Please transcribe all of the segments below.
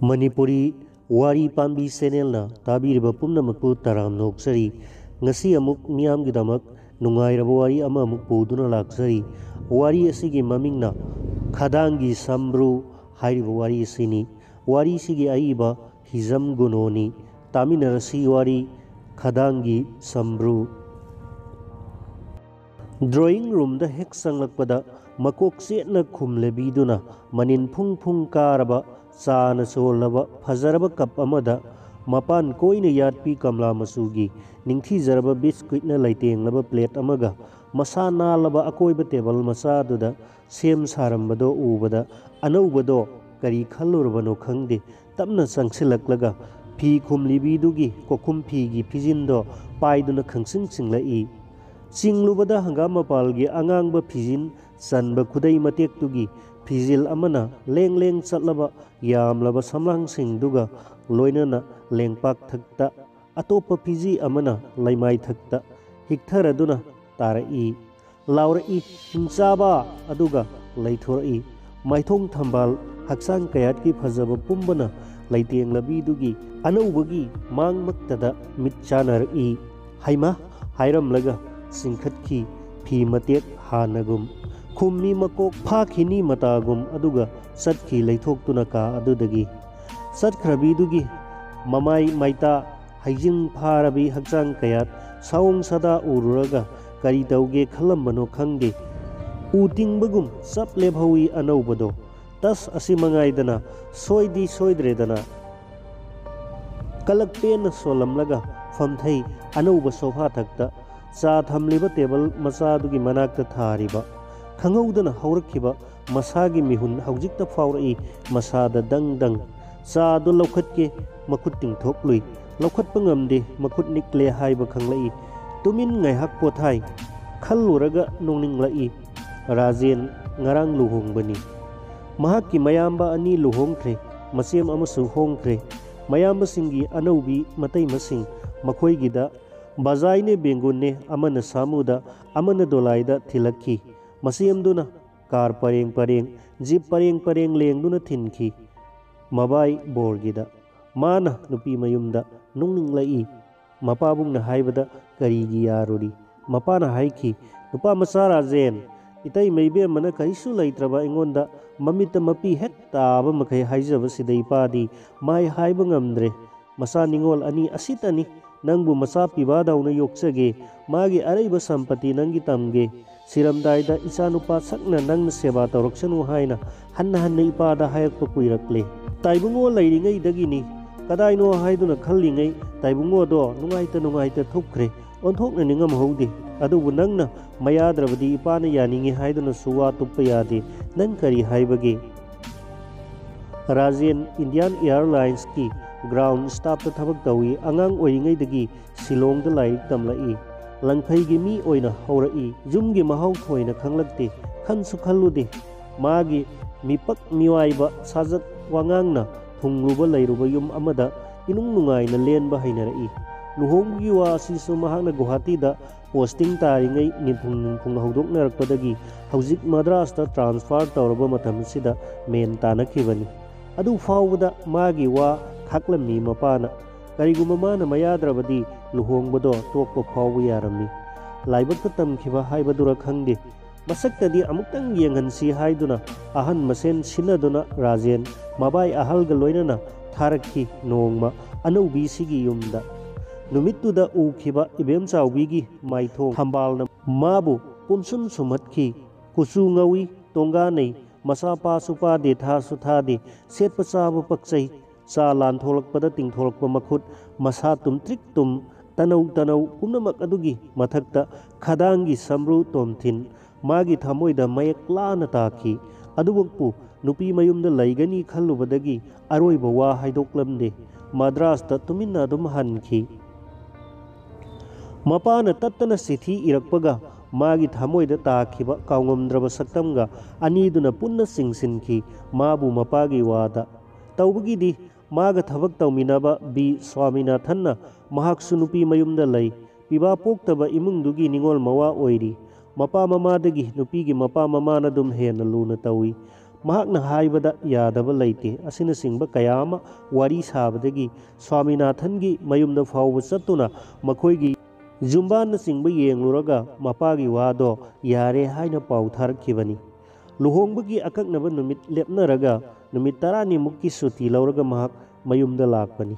ꯃꯅꯤꯄꯨꯔꯤ ꯋꯥꯔꯤ ꯄꯥꯝꯕꯤ ꯆꯦꯅꯦꯜꯅ ꯇꯥꯕꯤꯔꯤꯕ ꯄꯨꯝꯅꯃꯛꯄꯨ ꯇꯔꯥꯝ ꯅꯣꯛꯆꯔꯤ ꯉꯁꯤ ꯑꯃꯨꯛ ꯃꯤꯌꯥꯝꯒꯤꯗꯃꯛ ꯅꯨꯡꯉꯥꯏꯔꯕ ꯋꯥꯔꯤ ꯑꯃꯃꯨꯛ ꯄꯨꯗꯨꯅ ꯂꯥꯛꯆꯔꯤ ꯋꯥꯔꯤ ꯑꯁꯤꯒꯤ ꯃꯃꯤꯡꯅ ꯈꯗꯥꯡꯒꯤ ꯁꯝꯕ꯭ꯔꯨ ꯍꯥꯏꯔꯤꯕ ꯋꯥꯔꯤ ꯑꯁꯤꯅꯤ ꯋꯥꯔꯤꯁꯤꯒꯤ ꯑꯏꯕ ꯍꯤꯖꯝ ꯒꯨꯅꯣꯅꯤ ꯇꯥꯃꯤꯟꯅꯔꯁꯤ ꯋꯥꯔꯤ ꯈꯗꯥꯡꯒꯤ ꯁꯝꯕ꯭ꯔꯨ ꯗ꯭ꯔꯣꯌꯤꯡ ꯔꯨꯝꯗ ꯍꯦꯛ ꯆꯪꯂꯛꯄꯗ ꯃꯀꯣꯛ ꯆꯦꯠꯅ ꯈꯨꯝꯂꯕꯤꯗꯨꯅ ꯃꯅꯤꯟ ꯐꯨꯡ ꯐꯨꯡ ꯀꯥꯔꯕ ꯆꯥꯅ ꯁꯣꯜꯂꯕ ꯐꯖꯔꯕ ꯀꯞ ꯑꯃꯗ ꯃꯄꯥꯟ ꯀꯣꯏꯅ ꯌꯥꯠꯄꯤ ꯀꯝꯂꯥ ꯃꯆꯨꯒꯤ ꯅꯤꯡꯊꯤꯖꯔꯕ ꯕꯤꯁꯀ꯭ꯋꯤꯠꯅ ꯂꯩꯇꯦꯡꯂꯕ ꯄ꯭ꯂꯦꯠ ꯑꯃꯒ ꯃꯁꯥ ꯅꯥꯜꯂꯕ ꯑꯀꯣꯏꯕ ꯇꯦꯕꯜ ꯃꯆꯥꯗꯨꯗ ꯁꯦꯝ ꯁꯥꯔꯝꯕꯗꯣ ꯎꯕꯗ ꯑꯅꯧꯕꯗꯣ ꯀꯔꯤ ꯈꯜꯂꯨꯔꯕꯅꯣ ꯈꯪꯗꯦ ꯇꯞꯅ ꯆꯪꯁꯤꯜꯂꯛꯂꯒ ꯐꯤ ꯈꯨꯝꯂꯤꯕꯤꯗꯨꯒꯤ ꯀꯣꯛꯈꯨꯝ ꯐꯤꯒꯤ ꯐꯤꯖꯤꯟꯗꯣ ꯄꯥꯏꯗꯨꯅ ꯈꯪꯆꯤꯡ ꯆꯤꯡꯂꯛꯏ ꯆꯤꯡꯂꯨꯕꯗ ꯍꯪꯒꯥꯝ ꯃꯄꯥꯜꯒꯤ ꯑꯉꯥꯡꯕ ꯐꯤꯖꯤꯟ ꯆꯟꯕ ꯈꯨꯗꯩ ꯃꯇꯦꯛꯇꯨꯒꯤ ꯐꯤꯖꯤꯜ ꯑꯃꯅ ꯂꯦꯡ ꯂꯦꯡ ꯆꯠꯂꯕ ꯌꯥꯝꯂꯕ ꯁꯝꯂꯥꯡꯁꯤꯡꯗꯨꯒ ꯂꯣꯏꯅꯅ ꯂꯦꯡꯄꯥꯛ ꯊꯛꯇ ꯑꯇꯣꯞꯄ ꯐꯤꯖꯤ ꯑꯃꯅ ꯂꯩꯃꯥꯏ ꯊꯛꯇ ꯍꯤꯛꯊꯔꯗꯨꯅ ꯇꯥꯔꯛꯏ ꯂꯥꯎꯔꯛꯏ ꯍꯤꯡꯆꯥꯕ ꯑꯗꯨꯒ ꯂꯩꯊꯣꯔꯛꯏ ꯃꯥꯏꯊꯣꯡ ꯊꯝꯕꯥꯜ ꯍꯛꯆꯥꯡ ꯀꯌꯥꯠꯀꯤ ꯐꯖꯕ ꯄꯨꯝꯕꯅ ꯂꯩꯇꯦꯡꯂꯕꯤꯗꯨꯒꯤ ꯑꯅꯧꯕꯒꯤ ꯃꯥꯡꯃꯛꯇꯗ ꯃꯤꯠ ꯆꯥꯅꯔꯛꯏ ꯍꯩꯃ ꯍꯥꯏꯔꯝꯂꯒ ꯆꯤꯡꯈꯠꯈꯤ ꯐꯤ ꯃꯇꯦꯛ ꯍꯥꯟꯅꯒꯨꯝ ꯈꯨꯝꯃꯤ ꯃꯀꯣꯛ ꯐꯥꯈꯤꯅꯤ ꯃꯇꯥꯒꯨꯝ ꯑꯗꯨꯒ ꯆꯠꯈꯤ ꯂꯩꯊꯣꯛꯇꯨꯅ ꯀꯥ ꯑꯗꯨꯗꯒꯤ ꯆꯠꯈ꯭ꯔꯕꯤꯗꯨꯒꯤ ꯃꯃꯥꯏ ꯃꯩꯇꯥ ꯍꯩꯖꯤꯡ ꯐꯥꯔꯕꯤ ꯍꯛꯆꯥꯡ ꯀꯌꯥꯠ ꯁꯥꯑꯣꯡ ꯁꯥꯗꯥ ꯎꯔꯨꯔꯒ ꯀꯔꯤ ꯇꯧꯒꯦ ꯈꯜꯂꯝꯕꯅꯣ ꯈꯪꯗꯦ ꯎ ꯇꯤꯡꯕꯒꯨꯝ ꯆꯞ ꯂꯦꯞꯍꯧꯏ ꯑꯅꯧꯕꯗꯣ ꯇꯁ ꯑꯁꯤ ꯃꯉꯥꯏꯗꯅ ꯁꯣꯏꯗꯤ ꯁꯣꯏꯗ꯭ꯔꯦꯗꯅ ꯀꯂꯛ ꯄꯦꯟꯅ ꯁꯣꯜꯂꯝꯂꯒ ꯐꯝꯊꯩ ꯑꯅꯧꯕ ꯁꯣꯐꯥ ꯊꯛꯇ ꯆꯥ ꯊꯝꯂꯤꯕ ꯇꯦꯕꯜ ꯃꯆꯥꯗꯨꯒꯤ ꯃꯅꯥꯛꯇ ꯊꯥꯔꯤꯕ ꯈꯪꯍꯧꯗꯅ ꯍꯧꯔꯛꯈꯤꯕ ꯃꯁꯥꯒꯤ ꯃꯤꯍꯨꯟ ꯍꯧꯖꯤꯛꯇ ꯐꯥꯎꯔꯛꯏ ꯃꯁꯥꯗ ꯗꯪ ꯗꯪ ꯆꯥꯗꯨ ꯂꯧꯈꯠꯀꯦ ꯃꯈꯨꯠ ꯇꯤꯡꯊꯣꯛꯂꯨꯏ ꯂꯧꯈꯠꯄ ꯉꯝꯗꯦ ꯃꯈꯨꯠ ꯅꯤꯛꯂꯦ ꯍꯥꯏꯕ ꯈꯪꯂꯛꯏ ꯇꯨꯃꯤꯟ ꯉꯥꯏꯍꯥꯛ ꯄꯣꯊꯥꯏ ꯈꯜꯂꯨꯔꯒ ꯅꯣꯡꯅꯤꯡꯂꯛꯏ ꯔꯥꯖꯦꯟ ꯉꯔꯥꯡ ꯂꯨꯍꯣꯡꯕꯅꯤ ꯃꯍꯥꯛꯀꯤ ꯃꯌꯥꯝꯕ ꯑꯅꯤ ꯂꯨꯍꯣꯡꯈ꯭ꯔꯦ ꯃꯆꯦꯝ ꯑꯃꯁꯨ ꯍꯣꯡꯈ꯭ꯔꯦ ꯃꯌꯥꯝꯕꯁꯤꯡꯒꯤ ꯑꯅꯧꯕꯤ ꯃꯇꯩꯃꯁꯤꯡ ꯃꯈꯣꯏꯒꯤꯗ ꯕꯖꯥꯏꯅꯦ ꯕꯦꯡꯒꯨꯟꯅꯦ ꯑꯃꯅ ꯁꯥꯃꯨꯗ ꯑꯃꯅ ꯗꯣꯂꯥꯏꯗ ꯊꯤꯜꯂꯛꯈꯤ ꯃꯆꯦꯝꯗꯨꯅ ꯀꯥꯔ ꯄꯔꯦꯡ ꯄꯔꯦꯡ ꯖꯤꯞ ꯄꯔꯦꯡ ꯄꯔꯦꯡ ꯂꯦꯡꯗꯨꯅ ꯊꯤꯟꯈꯤ ꯃꯕꯥꯏ ꯕꯣꯔꯒꯤꯗ ꯃꯥꯅ ꯅꯨꯄꯤ ꯃꯌꯨꯝꯗ ꯅꯨꯡꯅꯤꯡꯂꯛꯏ ꯃꯄꯥꯕꯨꯡꯅ ꯍꯥꯏꯕꯗ ꯀꯔꯤꯒꯤ ꯌꯥꯔꯨꯔꯤ ꯃꯄꯥꯅ ꯍꯥꯏꯈꯤ ꯅꯨꯄꯥ ꯃꯆꯥ ꯔꯥꯖꯦꯟ ꯏꯇꯩ ꯃꯩꯕꯦꯝꯃꯅ ꯀꯔꯤꯁꯨ ꯂꯩꯇ꯭ꯔꯕ ꯑꯩꯉꯣꯟꯗ ꯃꯃꯤꯠꯇ ꯃꯄꯤ ꯍꯦꯛ ꯇꯥꯕ ꯃꯈꯩ ꯍꯥꯏꯖꯕꯁꯤꯗ ꯏꯄꯥꯗꯤ ꯃꯥꯏ ꯍꯥꯏꯕ ꯉꯝꯗ꯭ꯔꯦ ꯃꯆꯥ ꯅꯤꯉꯣꯜ ꯑꯅꯤ ꯑꯁꯤꯇꯅꯤ ꯅꯪꯕꯨ ꯃꯆꯥ ꯄꯤꯕꯥꯗꯧꯅ ꯌꯣꯛꯆꯒꯦ ꯃꯥꯒꯤ ꯑꯔꯩꯕ ꯁꯝꯄꯇꯤ ꯅꯪꯒꯤ ꯇꯝꯒꯦ ꯁꯤꯔꯝꯗꯥꯏꯗ ꯏꯆꯥꯅꯨꯄꯥ ꯁꯛꯅ ꯅꯪꯅ ꯁꯦꯕꯥ ꯇꯧꯔꯛꯁꯅꯨ ꯍꯥꯏꯅ ꯍꯟꯅ ꯍꯟꯅ ꯏꯄꯥꯗ ꯍꯥꯏꯔꯛꯄ ꯀꯨꯏꯔꯛꯂꯦ ꯇꯥꯏꯕꯨꯡꯉꯣ ꯂꯩꯔꯤꯉꯩꯗꯒꯤꯅꯤ ꯀꯗꯥꯏꯅꯣ ꯍꯥꯏꯗꯨꯅ ꯈꯜꯂꯤꯉꯩ ꯇꯥꯏꯕꯨꯡꯉꯣꯗꯣ ꯅꯨꯡꯉꯥꯏꯇ ꯅꯨꯡꯉꯥꯏꯇ ꯊꯨꯞꯈ꯭ꯔꯦ ꯑꯣꯟꯊꯣꯛꯅ ꯅꯤꯡꯉꯝꯍꯧꯗꯦ ꯑꯗꯨꯕꯨ ꯅꯪꯅ ꯃꯌꯥꯗ꯭ꯔꯕꯗꯤ ꯏꯄꯥꯅ ꯌꯥꯅꯤꯡꯉꯤ ꯍꯥꯏꯗꯨꯅꯁꯨ ꯋꯥ ꯇꯨꯞꯄ ꯌꯥꯗꯦ ꯅꯪ ꯀꯔꯤ ꯍꯥꯏꯕꯒꯦ ꯔꯥꯖꯦꯟ ꯏꯟꯗꯤꯌꯥꯟ ꯏꯌꯥꯔꯂꯥꯏꯟꯁꯀꯤ ꯒ꯭ꯔꯥꯎꯟ ꯁ꯭ꯇꯥꯐꯇ ꯊꯕꯛ ꯇꯧꯏ ꯑꯉꯥꯡ ꯑꯣꯏꯔꯤꯉꯩꯗꯒꯤ ꯁꯤꯂꯣꯡꯗ ꯂꯥꯏꯔꯤꯛ ꯇꯝꯂꯛꯏ ꯂꯪꯈꯩꯒꯤ ꯃꯤ ꯑꯣꯏꯅ ꯍꯧꯔꯛꯏ ꯌꯨꯝꯒꯤ ꯃꯍꯥꯎ ꯊꯣꯏꯅ ꯈꯪꯂꯛꯇꯦ ꯈꯟꯁꯨ ꯈꯜꯂꯨꯗꯦ ꯃꯥꯒꯤ ꯃꯤꯄꯛ ꯃꯤꯋꯥꯏꯕ ꯁꯥꯖꯠ ꯋꯥꯉꯥꯡꯅ ꯊꯨꯡꯂꯨꯕ ꯂꯩꯔꯨꯕ ꯌꯨꯝ ꯑꯃꯗ ꯏꯅꯨꯡ ꯅꯨꯡꯉꯥꯏꯅ ꯂꯦꯟꯕ ꯍꯩꯅꯔꯛꯏ ꯂꯨꯍꯣꯡꯕꯒꯤ ꯋꯥ ꯑꯁꯤꯁꯨ ꯃꯍꯥꯛꯅ ꯒꯨꯋꯥꯍꯥꯇꯤꯗ ꯄꯣꯁꯇꯤꯡ ꯇꯥꯔꯤꯉꯩ ꯅꯤꯡꯊꯨꯡ ꯅꯤꯡꯊꯨꯡ ꯍꯧꯗꯣꯛꯅꯔꯛꯄꯗꯒꯤ ꯍꯧꯖꯤꯛ ꯃꯗ꯭ꯔꯥꯁꯇ ꯇ꯭ꯔꯥꯟꯁꯐꯥꯔ ꯇꯧꯔꯕ ꯃꯇꯝꯁꯤꯗ ꯃꯦꯟ ꯇꯥꯅꯈꯤꯕꯅꯤ ꯑꯗꯨ ꯐꯥꯎꯕꯗ ꯃꯥꯒꯤ ꯋꯥ ꯈꯥꯛꯂꯝꯃꯤ ꯃꯄꯥꯅ ꯀꯔꯤꯒꯨꯝꯕ ꯃꯥꯅ ꯃꯌꯥꯗ꯭ꯔꯕꯗꯤ ꯂꯨꯍꯣꯡꯕꯗꯣ ꯇꯣꯛꯄ ꯐꯥꯎꯕ ꯌꯥꯔꯝꯃꯤ ꯂꯥꯏꯕꯛꯇ ꯇꯝꯈꯤꯕ ꯍꯥꯏꯕꯗꯨꯔ ꯈꯪꯗꯦ ꯃꯁꯛꯇꯗꯤ ꯑꯃꯨꯛꯇꯪ ꯌꯦꯡꯍꯟꯁꯤ ꯍꯥꯏꯗꯨꯅ ꯑꯍꯟ ꯃꯁꯦꯟ ꯁꯤꯟꯅꯗꯨꯅ ꯔꯥꯖꯦꯟ ꯃꯕꯥꯏ ꯑꯍꯜꯒ ꯂꯣꯏꯅꯅ ꯊꯥꯔꯛꯈꯤ ꯅꯣꯡꯃ ꯑꯅꯧꯕꯤꯁꯤꯒꯤ ꯌꯨꯝꯗ ꯅꯨꯃꯤꯠꯇꯨꯗ ꯎꯈꯤꯕ ꯏꯕꯦꯝꯆꯥꯎꯕꯤꯒꯤ ꯃꯥꯏꯊꯣꯡ ꯊꯝꯕꯥꯜꯅ ꯃꯥꯕꯨ ꯄꯨꯝꯁꯨꯝ ꯁꯨꯝꯍꯠꯈꯤ ꯀꯨꯆꯨ ꯉꯧꯏ ꯇꯣꯡꯒꯥꯅꯩ ꯃꯆꯥ ꯄꯥꯁꯨ ꯄꯥꯗꯦ ꯊꯥꯁꯨ ꯊꯥꯗꯦ ꯁꯦꯠꯄ ꯆꯥꯕ ꯄꯛꯆꯩ ꯆꯥ ꯂꯥꯟꯊꯣꯛꯂꯛꯄꯗ ꯇꯤꯡꯊꯣꯔꯛꯄ ꯃꯈꯨꯠ ꯃꯁꯥ ꯇꯨꯝꯇ꯭ꯔꯤꯛ ꯇꯨꯝ ꯇꯅꯧ ꯇꯅꯧ ꯄꯨꯝꯅꯃꯛ ꯑꯗꯨꯒꯤ ꯃꯊꯛꯇ ꯈꯗꯥꯡꯒꯤ ꯁꯝꯕ꯭ꯔꯨ ꯇꯣꯝꯊꯤꯟ ꯃꯥꯒꯤ ꯊꯃꯣꯏꯗ ꯃꯌꯦꯛ ꯂꯥꯅ ꯇꯥꯈꯤ ꯑꯗꯨꯃꯛꯄꯨ ꯅꯨꯄꯤ ꯃꯌꯨꯝꯗ ꯂꯩꯒꯅꯤ ꯈꯜꯂꯨꯕꯗꯒꯤ ꯑꯔꯣꯏꯕ ꯋꯥ ꯍꯥꯏꯗꯣꯛꯂꯝꯗꯦ ꯃꯗ꯭ꯔꯥꯁꯇ ꯇꯨꯃꯤꯟꯅ ꯑꯗꯨꯝ ꯍꯟꯈꯤ ꯃꯄꯥꯅ ꯇꯠꯇꯅ ꯆꯤꯊꯤ ꯏꯔꯛꯄꯒ ꯃꯥꯒꯤ ꯊꯃꯣꯏꯗ ꯇꯥꯈꯤꯕ ꯀꯥꯎꯉꯝꯗ꯭ꯔꯕ ꯁꯛꯇꯝꯒ ꯑꯅꯤꯗꯨꯅ ꯄꯨꯟꯅ ꯆꯤꯡꯁꯤꯟꯈꯤ ꯃꯥꯕꯨ ꯃꯄꯥꯒꯤ ꯋꯥꯗ ꯇꯧꯕꯒꯤꯗꯤ ꯃꯥꯒ ꯊꯕꯛ ꯇꯧꯃꯤꯟꯅꯕ ꯕꯤ ꯁ꯭ꯋꯥꯃꯤꯅꯥꯊꯟꯅ ꯃꯍꯥꯛꯁꯨ ꯅꯨꯄꯤ ꯃꯌꯨꯝꯗ ꯂꯩ ꯄꯤꯕꯥ ꯄꯣꯛꯇꯕ ꯏꯃꯨꯡꯗꯨꯒꯤ ꯅꯤꯉꯣꯜ ꯃꯋꯥ ꯑꯣꯏꯔꯤ ꯃꯄꯥ ꯃꯃꯥꯗꯒꯤ ꯅꯨꯄꯤꯒꯤ ꯃꯄꯥ ꯃꯃꯥꯅ ꯑꯗꯨꯝ ꯍꯦꯟꯅ ꯂꯨꯅ ꯇꯧꯏ ꯃꯍꯥꯛꯅ ꯍꯥꯏꯕꯗ ꯌꯥꯗꯕ ꯂꯩꯇꯦ ꯑꯁꯤꯅꯆꯤꯡꯕ ꯀꯌꯥ ꯑꯃ ꯋꯥꯔꯤ ꯁꯥꯕꯗꯒꯤ ꯁ꯭ꯋꯥꯃꯤꯅꯥꯊꯟꯒꯤ ꯃꯌꯨꯝꯗ ꯐꯥꯎꯕ ꯆꯠꯇꯨꯅ ꯃꯈꯣꯏꯒꯤ ꯖꯨꯝꯕꯥꯅꯆꯤꯡꯕ ꯌꯦꯡꯂꯨꯔꯒ ꯃꯄꯥꯒꯤ ꯋꯥꯗꯣ ꯌꯥꯔꯦ ꯍꯥꯏꯅ ꯄꯥꯎ ꯊꯥꯔꯛꯈꯤꯕꯅꯤ ꯂꯨꯍꯣꯡꯕꯒꯤ ꯑꯀꯛꯅꯕ ꯅꯨꯃꯤꯠ ꯂꯦꯞꯅꯔꯒ ꯅꯨꯃꯤꯠ ꯇꯔꯥꯅꯤꯃꯨꯛꯀꯤ ꯁꯨꯇꯤ ꯂꯧꯔꯒ ꯃꯍꯥꯛ ꯃꯌꯨꯝꯗ ꯂꯥꯛꯄꯅꯤ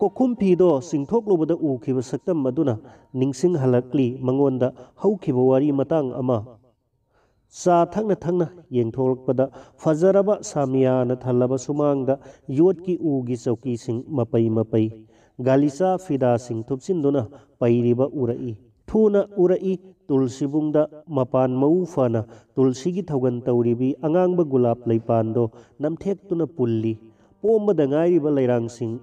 ꯀꯣꯛꯈꯨꯝ ꯐꯤꯗꯣ ꯆꯤꯡꯊꯣꯛꯂꯨꯕꯗ ꯎꯈꯤꯕ ꯁꯛꯇꯝ ꯑꯗꯨꯅ ꯅꯤꯡꯁꯤꯡꯍꯜꯂꯛꯂꯤ ꯃꯉꯣꯟꯗ ꯍꯧꯈꯤꯕ ꯋꯥꯔꯤ ꯃꯇꯥꯡ ꯑꯃ ꯆꯥ ꯊꯛꯅ ꯊꯛꯅ ꯌꯦꯡꯊꯣꯛꯂꯛꯄꯗ ꯐꯖꯔꯕ ꯁꯥꯃꯤꯌꯥꯅ ꯊꯜꯂꯕ ꯁꯨꯃꯥꯡꯗ ꯌꯣꯠꯀꯤ ꯎꯒꯤ ꯆꯧꯀꯤꯁꯤꯡ ꯃꯄꯩ ꯃꯄꯩ ꯒꯥꯂꯤꯆꯥ ꯐꯤꯗꯥꯁꯤꯡ ꯊꯨꯞꯆꯤꯟꯗꯨꯅ ꯄꯩꯔꯤꯕ ꯎꯔꯛꯏ ꯊꯨꯅ ꯎꯔꯛꯏ ꯇꯨꯜꯁꯤꯕꯨꯡꯗ ꯃꯄꯥꯟ ꯃꯎ ꯐꯅ ꯇꯨꯜꯁꯤꯒꯤ ꯊꯧꯒꯟ ꯇꯧꯔꯤꯕꯤ ꯑꯉꯥꯡꯕ ꯒꯨꯂꯥꯞ ꯂꯩꯄꯥꯟꯗꯣ ꯅꯝꯊꯦꯛꯇꯨꯅ ꯄꯨꯜꯂꯤ ꯄꯣꯝꯕꯗ ꯉꯥꯏꯔꯤꯕ ꯂꯩꯔꯥꯡꯁꯤꯡ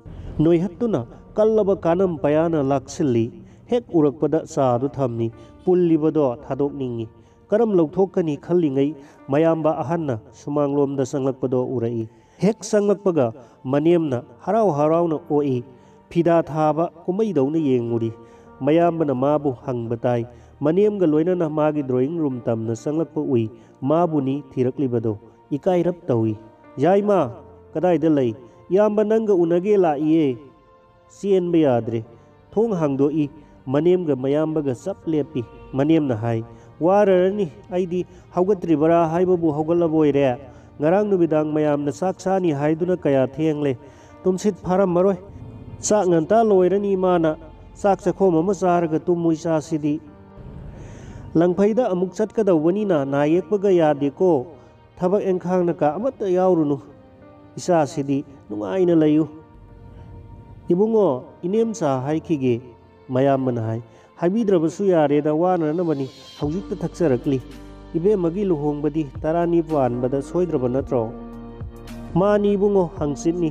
ꯅꯣꯏꯍꯠꯇꯨꯅ ꯀꯜꯂꯕ ꯀꯥꯅꯝ ꯄꯌꯥꯅ ꯂꯥꯛꯁꯤꯜꯂꯤ ꯍꯦꯛ ꯎꯔꯛꯄꯗ ꯆꯥꯗꯨ ꯊꯝꯃꯤ ꯄꯨꯜꯂꯤꯕꯗꯣ ꯊꯥꯗꯣꯛꯅꯤꯡꯉꯤ ꯀꯔꯝ ꯂꯧꯊꯣꯛꯀꯅꯤ ꯈꯜꯂꯤꯉꯩ ꯃꯌꯥꯝꯕ ꯑꯍꯟꯅ ꯁꯨꯃꯥꯡꯂꯣꯝꯗ ꯆꯪꯂꯛꯄꯗꯣ ꯎꯔꯛꯏ ꯍꯦꯛ ꯆꯪꯂꯛꯄꯒ ꯃꯅꯦꯝꯅ ꯍꯔꯥꯎ ꯍꯔꯥꯎꯅ ꯑꯣꯛꯏ ꯐꯤꯗꯥ ꯊꯥꯕ ꯀꯨꯝꯍꯩꯗꯧꯅ ꯌꯦꯡꯉꯨꯔꯤ ꯃꯌꯥꯝꯕꯅ ꯃꯥꯕꯨ ꯍꯪꯕ ꯇꯥꯏ ꯃꯅꯦꯝꯒ ꯂꯣꯏꯅꯅ ꯃꯥꯒꯤ ꯗ꯭ꯔꯣꯌꯤꯡ ꯔꯨꯝ ꯇꯝꯅ ꯆꯪꯂꯛꯄ ꯎꯏ ꯃꯥꯕꯨꯅꯤ ꯊꯤꯔꯛꯂꯤꯕꯗꯣ ꯏꯀꯥꯏꯔꯞ ꯇꯧꯏ ꯌꯥꯏꯃ ಕದಾಯ್ದ ಲೈ ಯಾಂಬ ನಂಗ ಉನಗೆ ಲಾ ಇಯೇ ಸಿಯನ್ಬ ಯಾದ್ರೆ ಥೋಂಗ್ ಹಂಗ್ದೋ ಇ ಮನೆಯಂಗ ಮಯಾಂಬಗ ಸಪ್ ಲೇಪಿ ಮನೆಯಂನ ಹಾಯ್ ವಾರರನಿ ಐದಿ ಹೌಗತ್ರಿಬರಾ ಹಾಯ್ಬಬು ಹೌಗಲ್ಲಬೋಯ್ರೆ ngarang nubidang mayamna saksani haiduna kaya thengle tumsit pharam maroi sa nganta loirani mana sak chakhom ama sarga tumui sa sidi langphaida amuk chatkadawani na. Nayekbaga yade ko. Thabak engkhang naka amata yaurunu ꯏꯆꯥꯁꯤꯗꯤ ꯅꯨꯡꯉꯥꯏꯅ ꯂꯩꯌꯨ ꯏꯕꯨꯡꯉꯣ ꯏꯅꯦꯝꯆꯥ ꯍꯥꯏꯈꯤꯒꯦ ꯃꯌꯥꯝꯕꯅ ꯍꯥꯏ ꯍꯥꯏꯕꯤꯗ꯭ꯔꯕꯁꯨ ꯌꯥꯔꯦꯗ ꯋꯥꯅꯅꯕꯅꯤ ꯍꯧꯖꯤꯛꯇ ꯊꯛꯆꯔꯛꯂꯤ ꯏꯕꯦꯝꯃꯒꯤ ꯂꯨꯍꯣꯡꯕꯗꯤ ꯇꯔꯥꯅꯤ ꯄꯥꯟꯕꯗ ꯁꯣꯏꯗ꯭ꯔꯕ ꯅꯠꯇ꯭ꯔꯣ ꯃꯥꯅꯤ ꯏꯕꯨꯡꯉꯣ ꯍꯪꯆꯤꯠꯅꯤ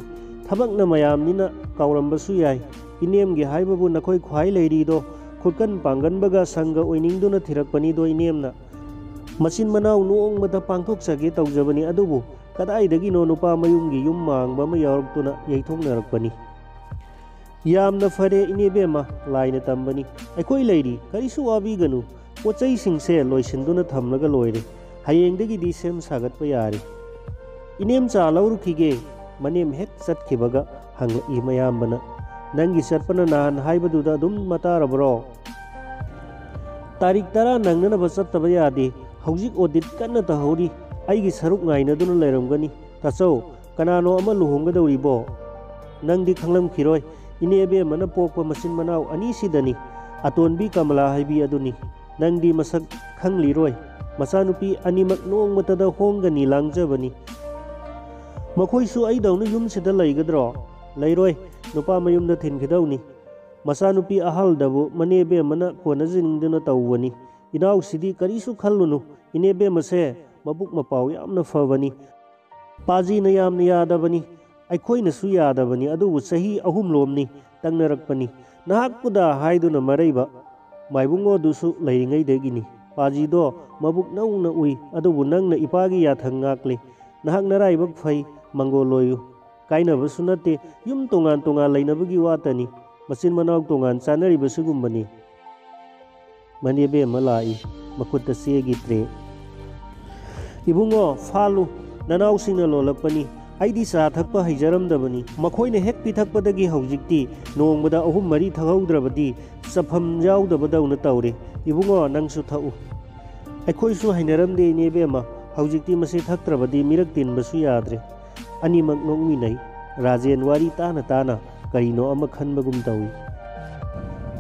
ꯊꯕꯛꯅ ꯃꯌꯥꯝꯅꯤꯅ ꯀꯥꯎꯔꯝꯕꯁꯨ ꯌꯥꯏ ꯏꯅꯦꯝꯒꯤ ꯍꯥꯏꯕꯕꯨ ꯅꯈꯣꯏ ꯈ꯭ꯋꯥꯏ ꯂꯩꯔꯤꯗꯣ ꯈꯨꯠꯀꯟ ꯄꯥꯡꯒꯟꯕꯒ ꯁꯪꯒ ꯑꯣꯏꯅꯤꯡꯗꯨꯅ ꯊꯤꯔꯛꯄꯅꯤꯗꯣ ꯏꯅꯦꯝꯅ ꯃꯆꯤꯟ ꯃꯅꯥꯎ ꯅꯣꯡꯃꯗ ꯄꯥꯡꯊꯣꯛꯆꯒꯦ ꯇꯧꯖꯕꯅꯤ ꯑꯗꯨꯕꯨ ಕದಾಯಿದಗಿನೋ ನುಪ ಮಯುಂಗಿ ಯುಮ್ಮಾಂಗ್ ಬಮ ಯಾರುಕ್ತುನ ಯೈಥೋಂಗನರಕ್ಪನಿ ಯಾಮ್ನ ಫರೆ ಇನೆಬೇಮ ಲಾಯ್ನ ತಂಬನಿ ಅಖೋಯ್ ಲೈರಿ ಕರಿಸು ವಾಬಿಗನು ಪೋಚೈಸಿಂಗ್ಸೆ ಲೋಯ್ಸಿಂದುನ ಥಮ್ಲಗ ಲೋಯ್ರೆ ಹಯೆಂಗದಿಗಿದಿ ಸೆಮ್ ಸಾಗತ್ಪ ಯಾರೆ ಇನೇಮ್ ಚಾ ಲೌರುಕಿಗೆ ಮನೇಮ್ ಹೆಕ್ ಚಟ್ಕಿಬಗ ಹಂಗ ಈ ಮಯಾಂಬನ ನಂಗಿ ಚಟ್ಪನ ನಾನ್ ಹಾಯ್ಬದುದ ಅದುಮ್ ಮತಾರಬರೋ ತಾರೀಖ್ ತರಾ ನಂಗನಬ ಚಟ್ತಬ ಯಾದೆ ಹೌಜಿಕ್ ಓದಿತ್ ಕನ್ನ ತಹೌರಿ ꯑꯩꯒꯤ ꯁꯔꯨꯛ ꯉꯥꯏꯅꯗꯨꯅ ꯂꯩꯔꯝꯒꯅꯤ ꯇꯥꯆꯧ ꯀꯅꯥꯅꯣ ꯑꯃ ꯂꯨꯍꯣꯡꯒꯗꯧꯔꯤꯕꯣ ꯅꯪꯗꯤ ꯈꯪꯂꯝꯈꯤꯔꯣꯏ ꯏꯅꯦ ꯑꯕꯦꯝꯃꯅ ꯄꯣꯛꯄ ꯃꯆꯤꯟ ꯃꯅꯥꯎ ꯑꯅꯤꯁꯤꯗꯅꯤ ꯑꯇꯣꯟꯕꯤ ꯀꯃꯂꯥ ꯍꯥꯏꯕꯤ ꯑꯗꯨꯅꯤ ꯅꯪꯗꯤ ꯃꯁꯛ ꯈꯪꯂꯤꯔꯣꯏ ꯃꯆꯥꯅꯨꯄꯤ ꯑꯅꯤꯃꯛ ꯅꯣꯡꯃꯇꯗ ꯍꯣꯡꯒꯅꯤ ꯂꯥꯡꯖꯕꯅꯤ ꯃꯈꯣꯏꯁꯨ ꯑꯩꯗꯧꯅ ꯌꯨꯝꯁꯤꯗ ꯂꯩꯒꯗ꯭ꯔꯣ ꯂꯩꯔꯣꯏ ꯅꯨꯄꯥ ꯃꯌꯨꯝꯗ ꯊꯤꯟꯈꯤꯗꯧꯅꯤ ꯃꯆꯥꯅꯨꯄꯤ ꯑꯍꯜꯗꯕꯨ ꯃꯅꯦꯕꯦꯝꯃꯅ ꯀꯣꯟꯅꯖꯅꯤꯡꯗꯨꯅ ꯇꯧꯕꯅꯤ ꯏꯅꯥꯎꯁꯤꯗꯤ ꯀꯔꯤꯁꯨ ꯈꯜꯂꯨꯅꯨ ꯏꯅꯦꯕꯦꯝꯃꯁꯦ ꯃꯕꯨꯛ ꯃꯄꯥꯎ ꯌꯥꯝꯅ ꯐꯕꯅꯤ ꯄꯥꯖꯤꯅ ꯌꯥꯝꯅ ꯌꯥꯗꯕꯅꯤ ꯑꯩꯈꯣꯏꯅꯁꯨ ꯌꯥꯗꯕꯅꯤ ꯑꯗꯨꯕꯨ ꯆꯍꯤ ꯑꯍꯨꯝꯂꯣꯝꯅꯤ ꯇꯪꯅꯔꯛꯄꯅꯤ ꯅꯍꯥꯛꯄꯨꯗ ꯍꯥꯏꯗꯨꯅ ꯃꯔꯩꯕ ꯃꯥꯏꯕꯨꯡꯉꯣꯗꯨꯁꯨ ꯂꯩꯔꯤꯉꯩꯗꯒꯤꯅꯤ ꯄꯥꯖꯤꯗꯣ ꯃꯕꯨꯛ ꯅꯧꯅ ꯎꯏ ꯑꯗꯨꯕꯨ ꯅꯪꯅ ꯏꯄꯥꯒꯤ ꯌꯥꯊꯪ ꯉꯥꯛꯂꯤ ꯅꯍꯥꯛ ꯅꯔꯥꯏꯕꯛ ꯐꯩ ꯃꯪꯒꯣꯜ ꯀꯥꯏꯅꯕꯁꯨ ꯅꯠꯇꯦ ꯌꯨꯝ ꯇꯣꯉꯥꯟ ꯇꯣꯉꯥꯟ ꯂꯩꯅꯕꯒꯤ ꯋꯥꯇꯅꯤ ꯃꯆꯤꯟ ꯃꯅꯥꯎ ꯇꯣꯉꯥꯟ ꯆꯥꯅꯔꯤꯕꯁꯤꯒꯨꯝꯕꯅꯤ ꯃꯅꯦꯕꯦꯝꯃ ꯂꯥꯛꯏ ꯃꯈꯨꯠꯇ ꯆꯦꯒꯤ ꯇ꯭ꯔꯦ ꯏꯕꯨꯡꯉꯣ ꯐꯥꯜꯂꯨ ꯅꯅꯥꯎꯁꯤꯡꯅ ꯂꯣꯜꯂꯛꯄꯅꯤ ꯑꯩꯗꯤ ꯆꯥ ꯊꯛꯄ ꯍꯩꯖꯔꯝꯗꯕꯅꯤ ꯃꯈꯣꯏꯅ ꯍꯦꯛ ꯄꯤꯊꯛꯄꯗꯒꯤ ꯍꯧꯖꯤꯛꯇꯤ ꯅꯣꯡꯃꯗ ꯑꯍꯨꯝ ꯃꯔꯤ ꯊꯛꯍꯧꯗ꯭ꯔꯕꯗꯤ ꯆꯐꯝ ꯌꯥꯎꯗꯕꯗꯧꯅ ꯇꯧꯔꯦ ꯏꯕꯨꯡꯉꯣ ꯅꯪꯁꯨ ꯊꯛꯎ ꯑꯩꯈꯣꯏꯁꯨ ꯍꯩꯅꯔꯝꯗꯦ ꯏꯅꯦꯕꯦꯝꯃ ꯍꯧꯖꯤꯛꯇꯤ ꯃꯁꯤ ꯊꯛꯇ꯭ꯔꯕꯗꯤ ꯃꯤꯔꯛ ꯇꯤꯟꯕꯁꯨ ꯌꯥꯗ꯭ꯔꯦ ꯑꯅꯤꯃꯛ ꯅꯣꯛꯃꯤꯟꯅꯩ ꯔꯥꯖꯦꯟ ꯋꯥꯔꯤ ꯇꯥꯅ ꯇꯥꯅ ꯀꯔꯤꯅꯣ ꯑꯃ ꯈꯟꯕꯒꯨꯝ ꯇꯧꯏ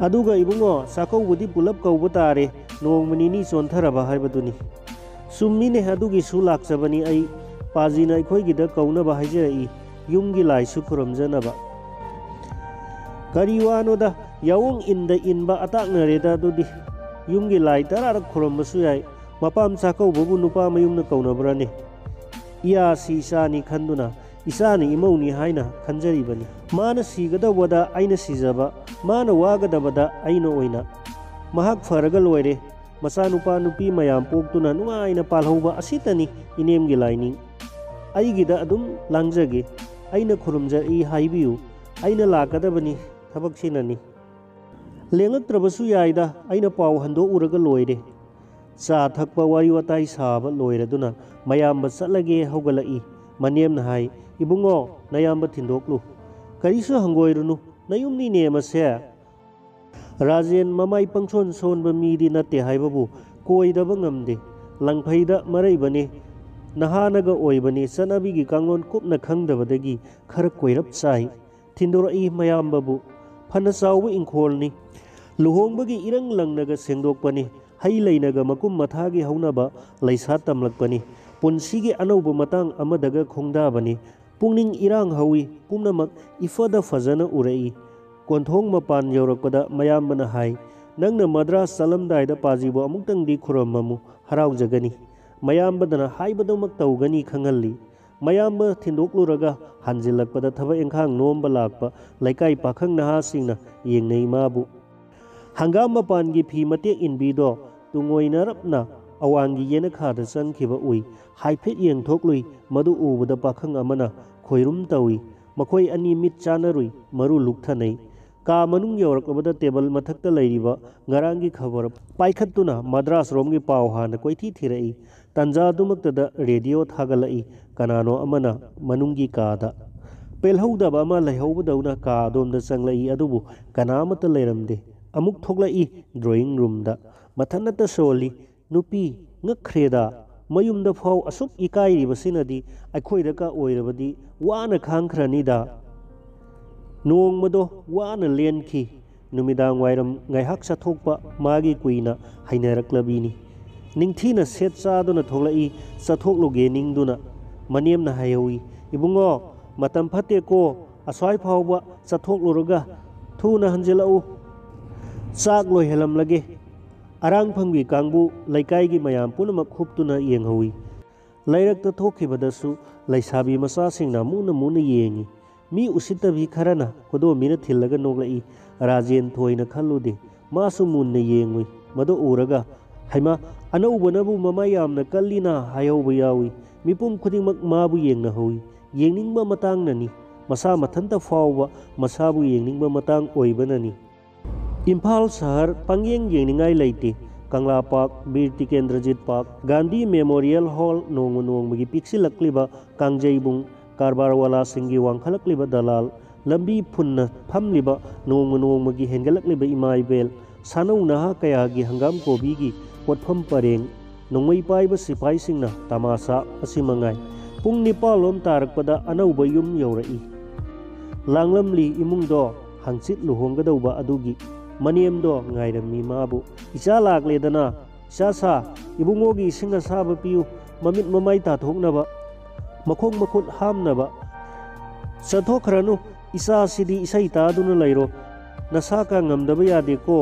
ꯑꯗꯨꯒ ꯏꯕꯨꯡꯉꯣ ꯆꯥꯛꯀꯧꯕꯗꯤ ꯄꯨꯂꯞ ꯀꯧꯕ ꯇꯥꯔꯦ ꯅꯣꯡꯃ ꯅꯤꯅꯤ ꯆꯣꯟꯊꯔꯕ ꯍꯥꯏꯕꯗꯨꯅꯤ ꯆꯨꯝꯃꯤꯅꯦ ꯑꯗꯨꯒꯤꯁꯨ ꯂꯥꯛꯆꯕꯅꯤ ꯑꯩ ꯄꯥꯖꯤꯅ ꯑꯩꯈꯣꯏꯒꯤꯗ ꯀꯧꯅꯕ ꯍꯥꯏꯖꯔꯛꯏ ꯌꯨꯝꯒꯤ ꯂꯥꯏꯁꯨ ꯈꯨꯔꯨꯝꯖꯅꯕ ꯀꯔꯤ ꯋꯥꯅꯣꯗ ꯌꯥꯋꯣꯡ ꯏꯟꯗ ꯏꯟꯕ ꯑꯇꯥꯛꯅꯔꯦꯗ ꯑꯗꯨꯗꯤ ꯌꯨꯝꯒꯤ ꯂꯥꯏ ꯇꯔꯥꯔꯛ ꯈꯨꯔꯨꯝꯕꯁꯨ ꯌꯥꯏ ꯃꯄꯥꯝ ꯆꯥꯛꯀꯧꯕꯕꯨ ꯅꯨꯄꯥ ꯃꯌꯨꯝꯅ ꯀꯧꯅꯕ꯭ꯔꯅꯦ ꯏꯌꯥꯁꯤ ꯏꯆꯥꯅꯤ ꯈꯟꯗꯨꯅ ꯏꯆꯥꯅ ꯏꯃꯧꯅꯤ ꯍꯥꯏꯅ ꯈꯟꯖꯔꯤꯕꯅꯤ ꯃꯥꯅ ꯁꯤꯒꯗꯧꯕꯗ ꯑꯩꯅ ꯁꯤꯖꯕ ꯃꯥꯅ ꯋꯥꯒꯗꯕꯗ ꯑꯩꯅ ꯑꯣꯏꯅ ꯃꯍꯥꯛ ꯐꯔꯒ ꯂꯣꯏꯔꯦ ꯃꯆꯥꯅꯨꯄꯥ ꯅꯨꯄꯤ ꯃꯌꯥꯝ ꯄꯣꯛꯇꯨꯅ ꯅꯨꯡꯉꯥꯏꯅ ꯄꯥꯜꯍꯧꯕ ꯑꯁꯤꯇꯅꯤ ꯏꯅꯦꯝꯒꯤ ꯂꯥꯏꯅꯤꯡ ꯑꯩꯒꯤꯗ ꯑꯗꯨꯝ ꯂꯥꯡꯖꯒꯦ ꯑꯩꯅ ꯈꯨꯔꯨꯝꯖꯔꯤ ꯍꯥꯏꯕꯤꯌꯨ ꯑꯩꯅ ꯂꯥꯛꯀꯗꯕꯅꯤ ꯊꯕꯛꯁꯤꯅꯅꯤ ꯂꯦꯡꯂꯛꯇ꯭ꯔꯕꯁꯨ ꯌꯥꯏꯗ ꯑꯩꯅ ꯄꯥꯎ ꯍꯟꯗꯣꯛꯎꯔꯒ ꯂꯣꯏꯔꯦ ꯆꯥ ꯊꯛꯄ ꯋꯥꯔꯤ ꯋꯥꯇꯥꯏ ꯁꯥꯕ ꯂꯣꯏꯔꯗꯨꯅ ꯃꯌꯥꯝꯕ ꯆꯠꯂꯒꯦ ꯍꯧꯒꯠꯂꯛꯏ ꯃꯅꯦꯝꯅ ꯍꯥꯏ ꯏꯕꯨꯡꯉꯣ ꯅꯌꯥꯝꯕ ꯊꯤꯟꯗꯣꯛꯂꯨ ꯀꯔꯤꯁꯨ ꯍꯪꯒꯣꯏꯔꯨꯅꯨ ꯅꯌꯨꯝꯅꯤꯅꯦ ꯃꯁꯦ ꯔꯥꯖꯦꯟ ꯃꯃꯥꯏ ꯄꯪꯁꯣꯟ ꯁꯣꯟꯕ ꯃꯤꯗꯤ ꯅꯠꯇꯦ ꯍꯥꯏꯕꯕꯨ ꯀꯣꯏꯗꯕ ꯉꯝꯗꯦ ꯂꯪꯐꯩꯗ ꯃꯔꯩꯕꯅꯤ ꯅꯍꯥꯅꯒ ꯑꯣꯏꯕꯅꯤ ꯆꯠꯅꯕꯤꯒꯤ ꯀꯥꯡꯂꯣꯟ ꯀꯨꯞꯅ ꯈꯪꯗꯕꯗꯒꯤ ꯈꯔ ꯀꯣꯏꯔꯞ ꯆꯥꯏ ꯊꯤꯟꯗꯣꯔꯛꯏ ꯃꯌꯥꯝꯕꯕꯨ ꯐꯅ ꯆꯥꯎꯕ ꯏꯪꯈꯣꯜꯅꯤ ꯂꯨꯍꯣꯡꯕꯒꯤ ꯏꯔꯪ ꯂꯪꯅꯒ ꯁꯦꯡꯗꯣꯛꯄꯅꯤ ꯍꯩ ꯂꯩꯅꯒ ꯃꯀꯨꯝ ꯃꯊꯥꯒꯤ ꯍꯧꯅꯕ ꯂꯩꯁꯥ ꯇꯝꯂꯛꯄꯅꯤ ꯄꯨꯟꯁꯤꯒꯤ ꯑꯅꯧꯕ ꯃꯇꯥꯡ ꯑꯃꯗꯒ ꯈꯣꯡꯗꯥꯕꯅꯤ ꯄꯨꯛꯅꯤꯡ ꯏꯔꯥꯡ ꯍꯧꯏ ꯄꯨꯝꯅꯃꯛ ꯏꯐꯗ ꯐꯖꯅ ꯎꯔꯛꯏ ꯀꯣꯟꯊꯣꯡ ꯃꯄꯥꯟ ꯌꯧꯔꯛꯄꯗ ꯃꯌꯥꯝꯕꯅ ꯍꯥꯏ ꯅꯪꯅ ꯃꯗ꯭ꯔꯥꯁ ꯆꯠꯂꯝꯗꯥꯏꯗ ꯄꯥꯖꯤꯕꯨ ꯑꯃꯨꯛꯇꯪꯗꯤ ꯈꯨꯔꯝꯃꯃꯨ ꯍꯔꯥꯎꯖꯒꯅꯤ ꯃꯌꯥꯝꯕꯗꯅ ꯍꯥꯏꯕꯗꯨꯃꯛ ꯇꯧꯒꯅꯤ ꯈꯪꯍꯜꯂꯤ ꯃꯌꯥꯝꯕ ꯊꯤꯟꯗꯣꯛꯂꯨꯔꯒ ꯍꯟꯖꯤꯜꯂꯛꯄꯗ ꯊꯕꯛ ꯏꯪꯈꯥꯡ ꯅꯣꯝꯕ ꯂꯥꯛꯄ ꯂꯩꯀꯥꯏ ꯄꯥꯈꯪ ꯅꯍꯥꯁꯤꯡꯅ ꯌꯦꯡꯅꯩ ꯃꯥꯕꯨ ꯍꯪꯒꯥꯝ ꯃꯄꯥꯟꯒꯤ ꯐꯤ ꯃꯇꯦꯛ ꯏꯟꯕꯤꯗꯣ ꯇꯨꯡꯑꯣꯏꯅꯔꯞꯅ ꯑꯋꯥꯡꯒꯤ ꯌꯦꯅꯈꯥꯗ ꯆꯪꯈꯤꯕ ꯎꯏ ꯍꯥꯏꯐꯦꯠ ꯌꯦꯡꯊꯣꯛꯂꯨꯏ ꯃꯗꯨ ꯎꯕꯗ ꯄꯥꯈꯪ ꯑꯃꯅ ꯈꯣꯏꯔꯨꯝ ꯇꯧꯏ ꯃꯈꯣꯏ ꯑꯅꯤ ꯃꯤꯠ ꯆꯥꯟꯅꯔꯨꯏ ꯃꯔꯨ ꯂꯨꯛꯊꯅꯩ ꯀꯥ ꯃꯅꯨꯡ ꯌꯧꯔꯛꯂꯕꯗ ꯇꯦꯕꯜ ꯃꯊꯛꯇ ꯂꯩꯔꯤꯕ ꯉꯔꯥꯡꯒꯤ ꯈꯕꯔ ꯄꯥꯏꯈꯠꯇꯨꯅ ꯃꯗ꯭ꯔꯥꯁꯔꯣꯝꯒꯤ ꯄꯥꯎ ꯍꯥꯟꯅ ꯀꯣꯏꯊꯤ ꯊꯤꯔꯛꯏ ꯇꯥꯟꯖꯥꯗꯨꯃꯛꯇꯗ ꯔꯦꯗꯤꯑꯣ ꯊꯥꯒꯠꯂꯛꯏ ꯀꯅꯥꯅꯣ ꯑꯃꯅ ꯃꯅꯨꯡꯒꯤ ꯀꯥꯗ ꯄꯦꯜꯍꯧꯗꯕ ꯑꯃ ꯂꯩꯍꯧꯕꯗꯧꯅ ꯀꯥ ꯑꯗꯣꯝꯗ ꯆꯪꯂꯛꯏ ꯑꯗꯨꯕꯨ ꯀꯅꯥꯃꯠꯇ ꯂꯩꯔꯝꯗꯦ ꯑꯃꯨꯛ ꯊꯣꯛꯂꯛꯏ ꯗ꯭ꯔꯣꯌꯤꯡ ꯔꯨꯝꯗ ꯃꯊꯟꯇ ꯁꯣꯜꯂꯤ ꯅꯨꯄꯤ ꯉꯛꯈ꯭ꯔꯦꯗ ꯃꯌꯨꯝꯗ ꯐꯥꯎ ꯑꯁꯨꯛ ꯏꯀꯥꯏꯔꯤꯕꯁꯤꯅꯗꯤ ꯑꯩꯈꯣꯏꯗꯀ ꯑꯣꯏꯔꯕꯗꯤ ꯋꯥꯅ ꯈꯥꯡꯈ꯭ꯔꯅꯤꯗ ꯅꯣꯡꯃꯗꯣ ꯋꯥꯅ ꯂꯦꯟꯈꯤ ꯅꯨꯃꯤꯗꯥꯡ ꯋꯥꯏꯔꯝ ꯉꯥꯏꯍꯥꯛ ꯆꯠꯊꯣꯛꯄ ꯃꯥꯒꯤ ꯀꯨꯏꯅ ꯍꯩꯅꯔꯛꯂꯕꯤꯅꯤ ꯅꯤꯡꯊꯤꯅ ꯁꯦꯠ ꯆꯥꯗꯨꯅ ꯊꯣꯛꯂꯛꯏ ꯆꯠꯊꯣꯛꯂꯨꯒꯦ ꯅꯤꯡꯗꯨꯅ ꯃꯅꯦꯝꯅ ꯍꯥꯏꯍꯧꯏ ꯏꯕꯨꯡꯉꯣ ꯃꯇꯝ ꯐꯠꯇꯦꯀꯣ ꯑꯁ꯭ꯋꯥꯏ ꯐꯥꯎꯕ ꯆꯠꯊꯣꯛꯂꯨꯔꯒ ꯊꯨꯅ ꯍꯟꯖꯤꯜꯂꯛꯎ ꯆꯥꯛ ꯂꯣꯏꯍꯜꯂꯝꯂꯒꯦ ꯑꯔꯥꯡꯐꯝꯒꯤ ꯀꯥꯡꯕꯨ ꯂꯩꯀꯥꯏꯒꯤ ꯃꯌꯥꯝ ꯄꯨꯝꯅꯃꯛ ꯍꯨꯞꯇꯨꯅ ꯌꯦꯡꯍꯧꯏ ꯂꯩꯔꯛꯇ ꯊꯣꯛꯈꯤꯕꯗꯁꯨ ꯂꯩꯁꯥꯕꯤ ꯃꯆꯥꯁꯤꯡꯅ ꯃꯨꯅ ꯃꯨꯅ ꯌꯦꯡꯉꯤ ꯃꯤ ꯎꯁꯤꯠꯇꯕꯤ ꯈꯔꯅ ꯈꯨꯗꯣꯝꯕꯤꯅ ꯊꯤꯜꯂꯒ ꯅꯣꯛꯂꯛꯏ ꯔꯥꯖꯦꯟ ꯊꯣꯏꯅ ꯈꯜꯂꯨꯗꯦ ꯃꯥꯁꯨ ꯃꯨꯟꯅ ꯌꯦꯡꯉꯨꯏ ꯃꯗꯨ ꯎꯔꯒ ꯍꯩꯃꯥ ꯑꯅꯧꯕꯅꯕꯨ ꯃꯃꯥ ꯌꯥꯝꯅ ꯀꯜꯂꯤꯅ ꯍꯥꯏꯍꯧꯕ ꯌꯥꯎꯏ ꯃꯤꯄꯨꯝ ꯈꯨꯗꯤꯡꯃꯛ ꯃꯥꯕꯨ ꯌꯦꯡꯅꯍꯧꯏ ꯌꯦꯡꯅꯤꯡꯕ ꯃꯇꯥꯡꯅꯅꯤ ꯃꯁꯥ ꯃꯊꯟꯇ ꯐꯥꯎꯕ ꯃꯁꯥꯕꯨ ꯌꯦꯡꯅꯤꯡꯕ ꯃꯇꯥꯡ ꯑꯣꯏꯕꯅꯅꯤ ꯏꯝꯐꯥꯜ ꯁꯍꯔ ꯄꯪꯌꯦꯡ ꯌꯦꯡꯅꯤꯡꯉꯥꯏ ꯂꯩꯇꯦ Kangla park Bir Tikendrajit park Gandhi memorial hole ꯅꯣꯡꯃ ꯅꯣꯡꯃꯒꯤ ꯄꯤꯛꯁꯤꯜꯂꯛꯂꯤꯕ ꯀꯥꯡꯖꯩꯕꯨꯡ कारबार वाला सिंगी वांखलक लिबा दलाल lambi punna phamliba nong nong magi hengalakliba imai bel, sanau naha kaya gi hangam ko bi gi potpham pareng, nongmai paiba sipai singna tamasa asimangai pung nipalom tarakpada anauba yum yaurai langlamli imung do, hangchit luhonggadauba adugi maniem do ngairammi mabu icha lakledana sa sa ibungogi singa saba piu, mamit mamai ta thoknaba ꯃꯈꯣꯡ ꯃꯈꯨꯠ ꯍꯥꯝꯅꯕ ꯆꯠꯊꯣꯛꯈ꯭ꯔꯅꯨ ꯏꯆꯥꯁꯤꯗꯤ ꯏꯁꯩ ꯇꯥꯗꯨꯅ ꯂꯩꯔꯣ ꯅꯁꯥꯀ ꯉꯝꯗꯕ ꯌꯥꯗꯦꯀꯣ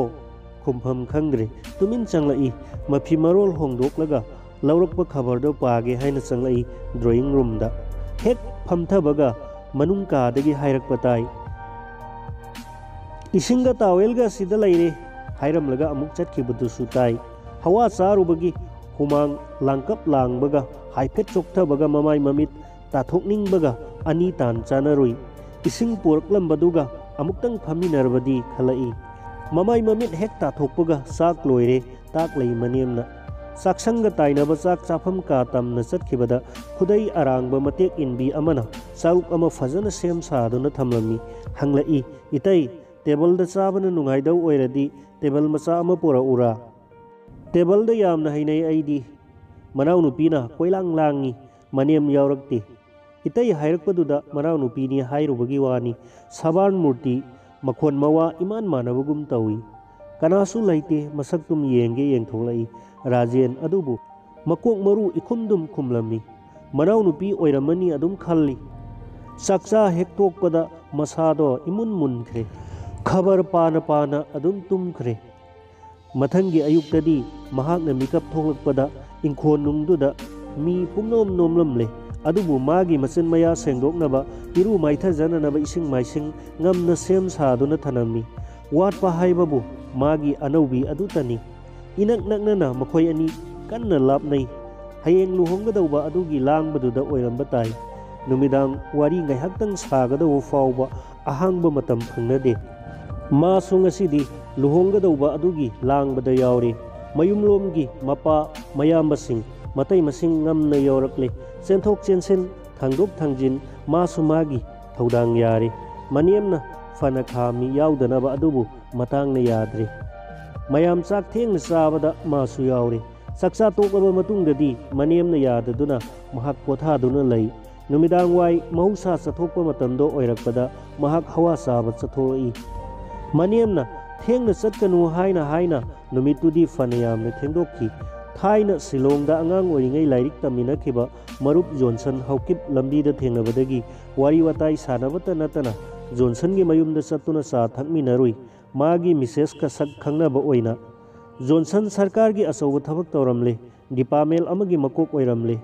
ꯈꯨꯝꯐꯝ ꯈꯪꯗ꯭ꯔꯦ ꯇꯨꯃꯤꯟ ꯆꯪꯂꯛꯏ ꯃꯐꯤ ꯃꯔꯣꯜ ꯍꯣꯡꯗꯣꯛꯂꯒ ꯂꯧꯔꯛꯄ ꯈꯕꯔꯗꯣ ꯄꯥꯒꯦ ꯍꯥꯏꯅ ꯆꯪꯂꯛꯏ ꯗ꯭ꯔꯣꯌꯤꯡ ꯔꯨꯝꯗ ꯍꯦꯛ ꯐꯝꯊꯕꯒ ꯃꯅꯨꯡ ꯀꯥꯗꯒꯤ ꯍꯥꯏꯔꯛꯄ ꯇꯥꯏ ꯏꯁꯤꯡꯒ ꯇꯥꯋꯦꯜꯒ ꯁꯤꯗ ꯂꯩꯔꯦ ꯍꯥꯏꯔꯝꯂꯒ ꯑꯃꯨꯛ ꯆꯠꯈꯤꯕꯗꯨꯁꯨ ꯇꯥꯏ ꯍꯋꯥ ꯆꯥꯔꯨꯕꯒꯤ humang langkap lang baga. Haiphet chokta baga mamai mamit. Ta thokning baga. Ani tan chanarui ising poraklam baduga. Amuktang phaminarbadi khalai. Mamai mamit hek ta thokpaga sak loire tak lei maniamna साक्षंग ताइनब चाक चाफम का तम चतखिबद खुदई अरांगब मतेक इनबी अमना साउक अम फजन सेम सादुन थमलमी हंगलई इतई टेबल द चाबन नुंगाइदौ ओइरदी टेबल मचा अम पोरा उरा ꯇꯦꯕꯜꯗ ꯌꯥꯝꯅ ꯍꯩꯅꯩ ꯑꯩꯗꯤ ꯃꯅꯥꯎꯅꯨꯄꯤꯅ ꯀꯣꯏꯂꯥꯡ ꯂꯥꯡꯉꯤ ꯃꯅꯦꯝ ꯌꯥꯎꯔꯛꯇꯦ ꯏꯇꯩ ꯍꯥꯏꯔꯛꯄꯗꯨꯗ ꯃꯅꯥꯎꯅꯨꯄꯤꯅꯤ ꯍꯥꯏꯔꯨꯕꯒꯤ ꯋꯥꯅꯤ ꯁꯕꯥꯟ ꯃꯨꯔꯇꯤ ꯃꯈꯣꯟ ꯃꯋꯥ ꯏꯃꯥꯟ ꯃꯥꯟꯅꯕꯒꯨꯝ ꯇꯧꯏ ꯀꯅꯥꯁꯨ ꯂꯩꯇꯦ ꯃꯁꯛꯇꯨꯝ ꯌꯦꯡꯒꯦ ꯌꯦꯡꯊꯣꯛꯂꯛꯏ ꯔꯥꯖꯦꯟ ꯑꯗꯨꯕꯨ ꯃꯀꯣꯛ ꯃꯔꯨ ꯏꯈꯨꯝꯗꯨꯝ ꯈꯨꯝꯂꯝꯃꯤ ꯃꯅꯥꯎꯅꯨꯄꯤ ꯑꯣꯏꯔꯝꯃꯅꯤ ꯑꯗꯨꯝ ꯈꯜꯂꯤ ꯆꯥꯛꯆꯥ ꯍꯦꯛ ꯇꯣꯛꯄꯗ ꯃꯁꯥꯗꯣ ꯏꯃꯨꯟ ꯃꯨꯟꯈ꯭ꯔꯦ ꯈꯕꯔ ꯄꯥꯅ ꯄꯥꯅ ꯑꯗꯨꯝ ꯇꯨꯝꯈ꯭ꯔꯦ ꯃꯊꯪꯒꯤ ꯑꯌꯨꯛꯇꯗꯤ ꯃꯍꯥꯛꯅ ꯃꯤꯀꯞ ꯊꯣꯛꯂꯛꯄꯗ ꯏꯪꯈꯣꯜꯅꯨꯡꯗꯨꯗ ꯃꯤ ꯄꯨꯡꯅꯣꯝ ꯅꯣꯝꯂꯝꯂꯦ ꯑꯗꯨꯕꯨ ꯃꯥꯒꯤ ꯃꯆꯤꯟ ꯃꯌꯥ ꯁꯦꯡꯗꯣꯛꯅꯕ ꯏꯔꯨ ꯃꯥꯏꯊꯖꯅꯅꯕ ꯏꯁꯤꯡ ꯃꯥꯏꯁꯤꯡ ꯉꯝꯅ ꯁꯦꯝ ꯁꯥꯗꯨꯅ ꯊꯅꯝꯃꯤ ꯋꯥꯠꯄ ꯍꯥꯏꯕꯕు ꯃꯥꯒꯤ ꯑꯅꯧꯕꯤ ꯑꯗꯨꯇꯅꯤ ꯏꯅꯛ ꯅꯛꯅꯅ ꯃꯈꯣꯏ ꯑꯅꯤ ꯀꯟꯅ ꯂꯥꯞꯅꯩ ꯍꯌꯦꯡ ꯂꯨꯍꯣꯡꯒꯗꯧꯕ ꯑꯗꯨꯒꯤ ꯂꯥꯡꯕꯗꯨꯗ ꯑꯣꯏꯔꯝꯕ ꯇꯥꯏ ꯅꯨꯃꯤꯗꯥꯡ ꯋꯥꯔꯤ ꯉꯥꯏꯍꯥꯛꯇꯪ ꯁꯥꯒꯗꯧꯕ ꯐꯥꯎꯕ ꯑꯍꯥꯡꯕ ꯃꯇꯝ ꯐꯪꯅꯗꯦ ꯃꯥꯁꯨ ꯉꯁꯤꯗꯤ ꯂꯨꯍꯣꯡꯒꯗꯧꯕ ꯑꯗꯨꯒꯤ ꯂꯥꯡꯕꯗ ꯌꯥꯎꯔꯤ ꯃꯌꯨꯝꯂꯣꯝꯒꯤ ꯃꯄꯥ ꯃꯌꯥꯝꯕꯁꯤꯡ ꯃꯇꯩ ꯃꯁꯤꯡ ꯉꯝꯅ ꯌꯧꯔꯛꯂꯦ ꯆꯦꯟꯊꯣꯛ ꯆꯦꯟꯁꯤꯟ ꯊꯥꯡꯗꯣꯛ ꯊꯥꯡꯖꯤꯟ ꯃꯥꯁꯨ ꯃꯥꯒꯤ ꯊꯧꯗꯥꯡ ꯌꯥꯔꯦ ꯃꯅꯦꯝꯅ ꯐꯅ ꯈꯥꯝꯃꯤ ꯌꯥꯎꯗꯅꯕ ꯑꯗꯨꯕꯨ ꯃꯇꯥꯡꯅ ꯌꯥꯗ꯭ꯔꯦ ꯃꯌꯥꯝ ꯆꯥꯛ ꯊꯦꯡꯅ ꯆꯥꯕꯗ ꯃꯥꯁꯨ ꯌꯥꯎꯔꯦ ꯆꯥꯛꯆꯥ ꯇꯣꯛꯂꯕ ꯃꯇꯨꯡꯗꯗꯤ ꯃꯅꯦꯝꯅ ꯌꯥꯗꯗꯨꯅ ꯃꯍꯥꯛ ꯄꯣꯊꯥꯗꯨꯅ ꯂꯩ ꯅꯨꯃꯤꯗꯥꯡ ꯋꯥꯏ ꯃꯍꯧꯁꯥ ꯆꯠꯊꯣꯛꯄ ꯃꯇꯝꯗ ꯑꯣꯏꯔꯛꯄꯗ ꯃꯍꯥꯛ ꯍꯋꯥ ꯆꯥꯕ ꯆꯠꯊꯣꯔꯛꯏ ꯃꯅꯦꯝꯅ ꯊꯦꯡꯅ ꯆꯠꯀꯅꯨ ꯍꯥꯏꯅ ꯍꯥꯏꯅ ꯅꯨꯃꯤꯠꯇꯨꯗꯤ ꯐꯅ ꯌꯥꯝꯅ ꯊꯦꯡꯗꯣꯛꯈꯤ ꯊꯥꯏꯅ ꯁꯤꯂꯣꯡꯗ ꯑꯉꯥꯡ ꯑꯣꯏꯔꯤꯉꯩ ꯂꯥꯏꯔꯤꯛ ꯇꯝꯃꯤꯟꯅꯈꯤꯕ ꯃꯔꯨꯞ ꯖꯣꯟꯁꯟ ꯍꯧꯀꯤꯞ ꯂꯝꯕꯤꯗ ꯊꯦꯡꯅꯕꯗꯒꯤ ꯋꯥꯔꯤ ꯋꯥꯇꯥꯏ ꯁꯥꯟꯅꯕꯇ ꯅꯠꯇꯅ ꯖꯣꯟꯁꯟꯒꯤ ꯃꯌꯨꯝꯗ ꯆꯠꯇꯨꯅ ꯆꯥ ꯊꯛꯃꯤꯟꯅꯔꯨꯏ ꯃꯥꯒꯤ ꯃꯤꯁꯦꯁꯀ ꯁꯛ ꯈꯪꯅꯕ ꯑꯣꯏꯅ ꯖꯣꯟꯁꯟ ꯁꯔꯀꯥꯔꯒꯤ ꯑꯆꯧꯕ ꯊꯕꯛ ꯇꯧꯔꯝꯂꯦ ꯗꯤꯄꯥꯔꯠꯃꯦꯟ ꯑꯃꯒꯤ ꯃꯀꯣꯛ ꯑꯣꯏꯔꯝꯂꯦ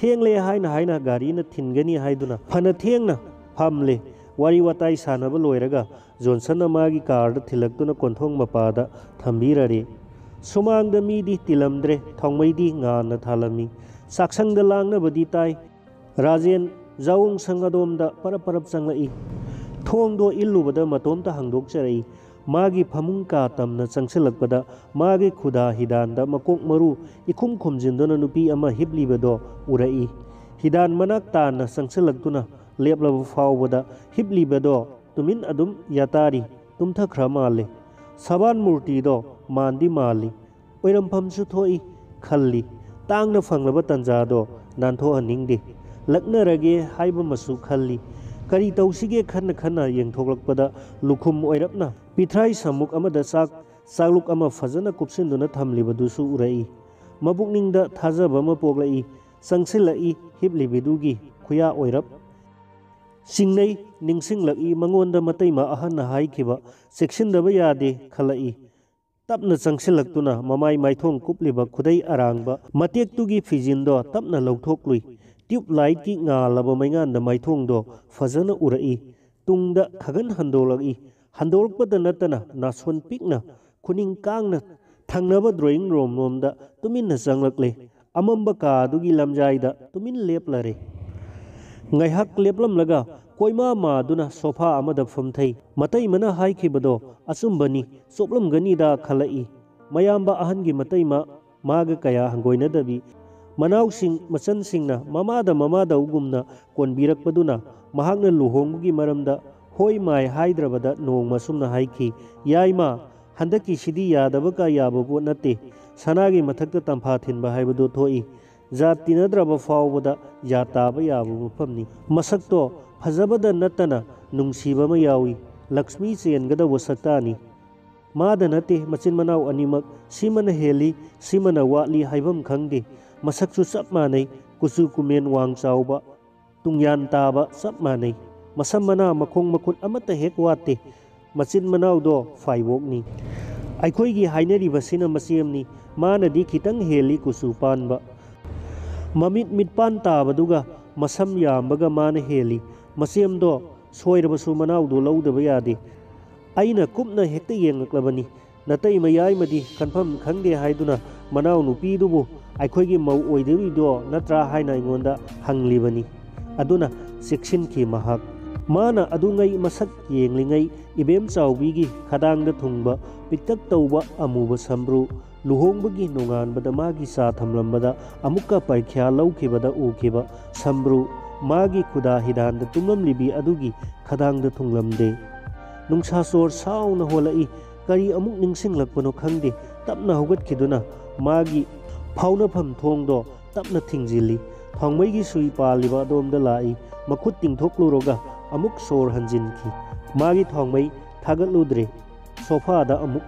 ꯊꯦꯡꯂꯦ ꯍꯥꯏꯅ ꯍꯥꯏꯅ ꯒꯥꯔꯤꯅ ꯊꯤꯟꯒꯅꯤ ꯍꯥꯏꯗꯨꯅ ꯐꯅ ꯊꯦꯡꯅ ꯐꯝꯂꯦ ꯋꯥꯔꯤ ꯋꯥꯇꯥꯏ ꯁꯥꯟꯅꯕ ꯂꯣꯏꯔꯒ ꯖꯣꯟꯁꯟꯅ ꯃꯥꯒꯤ ꯀꯥꯔꯗ ꯊꯤꯜꯂꯛꯇꯨꯅ ꯀꯣꯟꯊꯣꯡ ꯃꯄꯥꯗ ꯊꯝꯕꯤꯔꯔꯦ ꯁꯨꯃꯥꯡꯗ ꯃꯤꯗꯤ ꯇꯤꯜꯂꯝꯗ꯭ꯔꯦ ꯊꯥꯎꯃꯩꯗꯤ ꯉꯥꯟꯅ ꯊꯥꯜꯂꯝꯃꯤ ꯆꯥꯛꯁꯪꯗ ꯂꯥꯡꯅꯕꯗꯤ ꯇꯥꯏ ꯔꯥꯖꯦꯟ ꯖꯥꯎꯡ ꯁꯪ ꯑꯗꯣꯝꯗ ꯄꯔꯞ ꯄꯔꯞ ꯆꯪꯂꯛꯏ ꯊꯣꯡꯗꯣ ꯏꯜꯂꯨꯕꯗ ꯃꯇꯣꯝꯇ ꯍꯥꯡꯗꯣꯛꯆꯔꯛꯏ ꯃꯥꯒꯤ ꯐꯃꯨꯡ ꯀꯥ ꯇꯝꯅ ꯆꯪꯁꯤꯜꯂꯛꯄꯗ ꯃꯥꯒꯤ ꯈꯨꯗꯥ ꯍꯤꯗꯥꯟꯗ ꯃꯀꯣꯛ ꯃꯔꯨ ꯏꯈꯨꯝ ꯈꯨꯝꯖꯤꯟꯗꯨꯅ ꯅꯨꯄꯤ ꯑꯃ ꯍꯤꯞꯂꯤꯕꯗꯣ ꯎꯔꯛꯏ ꯍꯤꯗꯥꯟ ꯃꯅꯥꯛ ꯇꯥꯟꯅ ꯆꯪꯁꯤꯜꯂꯛꯇꯨꯅ ꯂꯦꯞꯂꯕ ꯐꯥꯎꯕꯗ ꯍꯤꯞꯂꯤꯕꯗꯣ ꯇꯨꯃꯤꯟ ꯑꯗꯨꯝ ꯌꯥꯇꯥꯔꯤ ꯇꯨꯝꯊꯈ꯭ꯔ ꯃꯥꯜꯂꯦ ꯁꯕꯥꯟ ꯃꯨꯔꯇꯤꯗꯣ ꯃꯥꯟꯗꯤ ꯃꯥꯜꯂꯤ ꯑꯣꯏꯔꯝꯐꯝꯁꯨ ꯊꯣꯛꯏ ꯈꯜꯂꯤ ꯇꯥꯡꯅ ꯐꯪꯂꯕ ꯇꯟꯖꯥꯗꯣ ꯅꯥꯟꯊꯣꯛꯍꯟꯅꯤꯡꯗꯦ ꯂꯛꯅꯔꯒꯦ ꯍꯥꯏꯕꯃꯁꯨ ꯈꯜꯂꯤ ꯀꯔꯤ ꯇꯧꯁꯤꯒꯦ ꯈꯟꯅ ꯈꯟꯅ ꯌꯦꯡꯊꯣꯛꯂꯛꯄꯗ ꯂꯨꯈꯨꯝ ꯑꯣꯏꯔꯞꯅ ꯄꯤꯊ꯭ꯔꯥꯏ ꯁꯃꯨꯛ ꯑꯃꯗ ꯆꯥꯛ ꯆꯥꯛꯂꯨꯛ ꯑꯃ ꯐꯖꯅ ꯀꯨꯞꯁꯤꯟꯗꯨꯅ ꯊꯝꯂꯤꯕꯗꯨꯁꯨ ꯎꯔꯛꯏ ꯃꯕꯨꯛꯅꯤꯡꯗ ꯊꯥꯖꯕ ꯑꯃ ꯄꯣꯛꯂꯛꯏ ꯆꯪꯁꯤꯜꯂꯛꯏ ꯍꯤꯞꯂꯤꯕꯤꯗꯨꯒꯤ ꯈꯨꯌꯥ ꯑꯣꯏꯔꯞ ꯆꯤꯡꯅꯩ ꯅꯤꯡꯁꯤꯡꯂꯛꯏ ꯃꯉꯣꯟꯗ ꯃꯇꯩꯃ ꯑꯍꯟꯅ ꯍꯥꯏꯈꯤꯕ ꯆꯦꯛꯁꯤꯟꯗꯕ ꯌꯥꯗꯦ ꯈꯜꯂꯛꯏ ꯇꯞꯅ ꯆꯪꯁꯤꯜꯂꯛꯇꯨꯅ ꯃꯃꯥꯏ ꯃꯥꯏꯊꯣꯡ ꯀꯨꯞꯂꯤꯕ ꯈꯨꯗꯩ ꯑꯔꯥꯡꯕ ꯃꯇꯦꯛꯇꯨꯒꯤ ꯐꯤꯖꯤꯟꯗꯣ ꯇꯞꯅ ꯂꯧꯊꯣꯛꯂꯨꯏ ꯇ꯭ꯌꯨꯕ ꯂꯥꯏꯠꯀꯤ ꯉꯥꯜꯂꯕ ꯃꯩꯉꯥꯟꯗ ꯃꯥꯏꯊꯣꯡꯗꯣ ꯐꯖꯅ ꯎꯔꯛꯏ ꯇꯨꯡꯗ ꯈꯒꯟ ꯍꯟꯗꯣꯛꯂꯛꯏ ꯍꯟꯗꯣꯔꯛꯄꯗ ꯅꯠꯇꯅ ꯅꯥꯁꯣꯟ ꯄꯤꯛꯅ ꯈꯨꯅꯤꯡ ꯀꯥꯡꯅ ꯊꯪꯅꯕ ꯗ꯭ꯔꯣꯌꯤꯡ ꯔꯨꯝ ꯂꯣꯝꯗ ꯇꯨꯃꯤꯟꯅ ꯆꯪꯂꯛꯂꯦ ꯑꯃꯝꯕ ꯀꯥꯗꯨꯒꯤ ꯂꯝꯖꯥꯏꯗ ꯇꯨꯃꯤꯟ ꯂꯦꯞꯂꯔꯦ ꯉꯥꯏꯍꯥꯛ ꯂꯦꯞꯂꯝꯂꯒ ꯀꯣꯏꯃꯥ ꯃꯥꯗꯨꯅ ꯁꯣꯐꯥ ꯑꯃꯗ ꯐꯝꯊꯩ ꯃꯇꯩꯃꯅ ꯍꯥꯏꯈꯤꯕꯗꯣ ꯑꯆꯨꯝꯕꯅꯤ ꯆꯣꯞꯂꯝꯒꯅꯤꯗ ꯈꯜꯂꯛꯏ ꯃꯌꯥꯝꯕ ꯑꯍꯟꯒꯤ ꯃꯇꯩꯃ ꯃꯥꯒ ꯀꯌꯥ ꯍꯪꯒꯣꯏꯅꯗꯕꯤ ꯃꯅꯥꯎꯁꯤꯡ ꯃꯆꯟꯁꯤꯡꯅ ꯃꯃꯥꯗ ꯃꯃꯥꯗꯧꯒꯨꯝꯅ ꯀꯣꯟꯕꯤꯔꯛꯄꯗꯨꯅ ꯃꯍꯥꯛꯅ ꯂꯨꯍꯣꯡꯕꯒꯤ ꯃꯔꯝꯗ ꯍꯣꯏ ꯃꯥꯏ ꯍꯥꯏꯗ꯭ꯔꯕꯗ ꯅꯣꯡꯃ ꯁꯨꯝꯅ ꯍꯥꯏꯈꯤ ꯌꯥꯏꯃ ꯍꯟꯗꯛꯀꯤꯁꯤꯗꯤ ꯌꯥꯗꯕ ꯌꯥꯕ ꯄꯣꯠ ꯅꯠꯇꯦ ꯁꯅꯥꯒꯤ ꯃꯊꯛꯇ ꯇꯝꯐꯥ ꯊꯤꯟꯕ ꯍꯥꯏꯕꯗꯨ ꯊꯣꯛꯏ ꯖꯥꯠ ꯇꯤꯟꯅꯗ꯭ꯔꯕ ꯐꯥꯎꯕꯗ ꯖꯥꯠ ꯇꯥꯕ ꯌꯥꯕ ꯃꯐꯝꯅꯤ ꯃꯁꯛꯇꯣ ꯐꯖꯕꯗ ꯅꯠꯇꯅ ꯅꯨꯡꯁꯤꯕ ꯑꯃ ꯌꯥꯎꯏ ꯂꯛꯁꯃꯤ ꯆꯦꯟꯒꯗꯧꯕ ꯁꯛꯇꯥꯅꯤ ꯃꯥꯗ ꯅꯠꯇꯦ ꯃꯆꯤꯟ ꯃꯅꯥꯎ ꯑꯅꯤꯃꯛ ꯁꯤꯃꯅ ꯍꯦꯜꯂꯤ ꯁꯤꯃꯅ ꯋꯥꯠꯂꯤ ꯍꯥꯏꯐꯝ ꯈꯪꯗꯦ ꯃꯁꯛꯁꯨ ꯆꯞ ꯃꯥꯟꯅꯩ ꯀꯨꯆꯨ ꯀꯨꯃꯦꯟ ꯋꯥꯡ ꯆꯥꯎꯕ ꯇꯨꯡꯌꯥꯟ ꯇꯥꯕ ꯆꯞ ꯃꯥꯟꯅꯩ ꯃꯁꯝ ꯃꯅꯥ ꯃꯈꯣꯡ ꯃꯈꯨꯠ ꯑꯃꯠꯇ ꯍꯦꯛ ꯋꯥꯠꯇꯦ ꯃꯆꯤꯟ ꯃꯅꯥꯎꯗꯣ ꯐꯥꯏꯕꯣꯛꯅꯤ ꯑꯩꯈꯣꯏꯒꯤ ꯍꯥꯏꯅꯔꯤꯕꯁꯤꯅ ꯃꯆꯦꯝꯅꯤ ꯃꯥꯅꯗꯤ ꯈꯤꯇꯪ ꯍꯦꯜꯂꯤ ꯀꯨꯆꯨ ꯄꯥꯟꯕ ꯃꯃꯤꯠ ꯃꯤꯠꯄꯥꯟ ꯇꯥꯕꯗꯨꯒ ꯃꯁꯝ ꯌꯥꯝꯕꯒ ꯃꯥꯅ ꯍꯦꯜꯂꯤ ꯃꯆꯦꯝꯗꯣ ꯁꯣꯏꯔꯕꯁꯨ ꯃꯅꯥꯎꯗꯣ ꯂꯧꯗꯕ ꯌꯥꯗꯦ ꯑꯩꯅ ꯀꯨꯞꯅ ꯍꯦꯛꯇ ꯌꯦꯡꯂꯛꯂꯕꯅꯤ ꯅꯇꯩ ꯃꯌꯥꯏꯃꯗꯤ ꯈꯟꯐꯝ ꯈꯪꯗꯦ ꯍꯥꯏꯗꯨꯅ ꯃꯅꯥꯎ ꯅꯨꯄꯤꯗꯨꯕు ꯑꯩꯈꯣꯏꯒꯤ ꯃꯧ ꯑꯣꯏꯗꯣꯔꯤꯗꯣ ꯅꯠꯇ꯭ꯔꯥ ꯍꯥꯏꯅ ꯑꯩꯉꯣꯟꯗ ꯍꯪꯂꯤꯕꯅꯤ ꯑꯗꯨꯅ ꯆꯦꯛꯁꯤꯟꯈꯤ ꯃꯍꯥꯛ ꯃꯥꯅ ꯑꯗꯨꯉꯩ ꯃꯁꯛ ꯌꯦꯡꯂꯤꯉꯩ ꯏꯕꯦꯝ ꯆꯥꯎꯕꯤꯒꯤ ꯈꯗꯥꯡꯗ ꯊꯨꯡꯕ ꯄꯤꯛꯇꯛ ꯇꯧꯕ ꯑꯃꯨꯕ ꯁꯝꯕ꯭ꯔꯨ ꯂꯨꯍꯣꯡꯕꯒꯤ ꯅꯣꯡꯉꯥꯟꯕꯗ ꯃꯥꯒꯤ ꯆꯥ ꯊꯝꯂꯝꯕꯗ ꯑꯃꯨꯛꯀ ꯄꯔꯤꯈ꯭ꯌꯥ ꯂꯧꯈꯤꯕꯗ ꯎꯈꯤꯕ ꯁꯝꯕ꯭ꯔꯨ ꯃꯥꯒꯤ ꯈꯨꯗꯥ ꯍꯤꯗꯥꯟꯗ ꯇꯨꯝꯂꯝꯂꯤꯕꯤ ꯑꯗꯨꯒꯤ ꯈꯗꯥꯡꯗ ꯊꯨꯡꯂꯝꯗꯦ ꯅꯨꯡꯁꯥꯁꯣꯔ ꯁꯥꯎꯅ ꯍꯣꯜꯂꯛꯏ ꯀꯔꯤ ꯑꯃꯨꯛ ꯅꯤꯡꯁꯤꯡꯂꯛꯄꯅꯣ ꯈꯪꯗꯦ ꯇꯞꯅ ꯍꯧꯒꯠꯈꯤꯗꯨꯅ ꯃꯥꯒꯤ ꯐꯥꯎꯅꯐꯝ ꯊꯣꯡꯗꯣ ꯇꯞꯅ ꯊꯤꯡꯖꯤꯜꯂꯤ ꯊꯥꯎꯃꯩꯒꯤ ꯁꯨꯏ ꯄꯥꯜꯂꯤꯕ ꯑꯗꯣꯝꯗ ꯂꯥꯛꯏ ꯃꯈꯨꯠ ꯇꯤꯡꯊꯣꯛꯂꯨꯔꯒ ꯑꯃꯨꯛ ꯁꯣꯔ ꯍꯟꯖꯤꯟꯈꯤ ꯃꯥꯒꯤ ꯊꯥꯎꯃꯩ ꯊꯥꯒꯠꯂꯨꯗ꯭ꯔꯦ ꯁꯣꯐꯥꯗ ꯑꯃꯨꯛ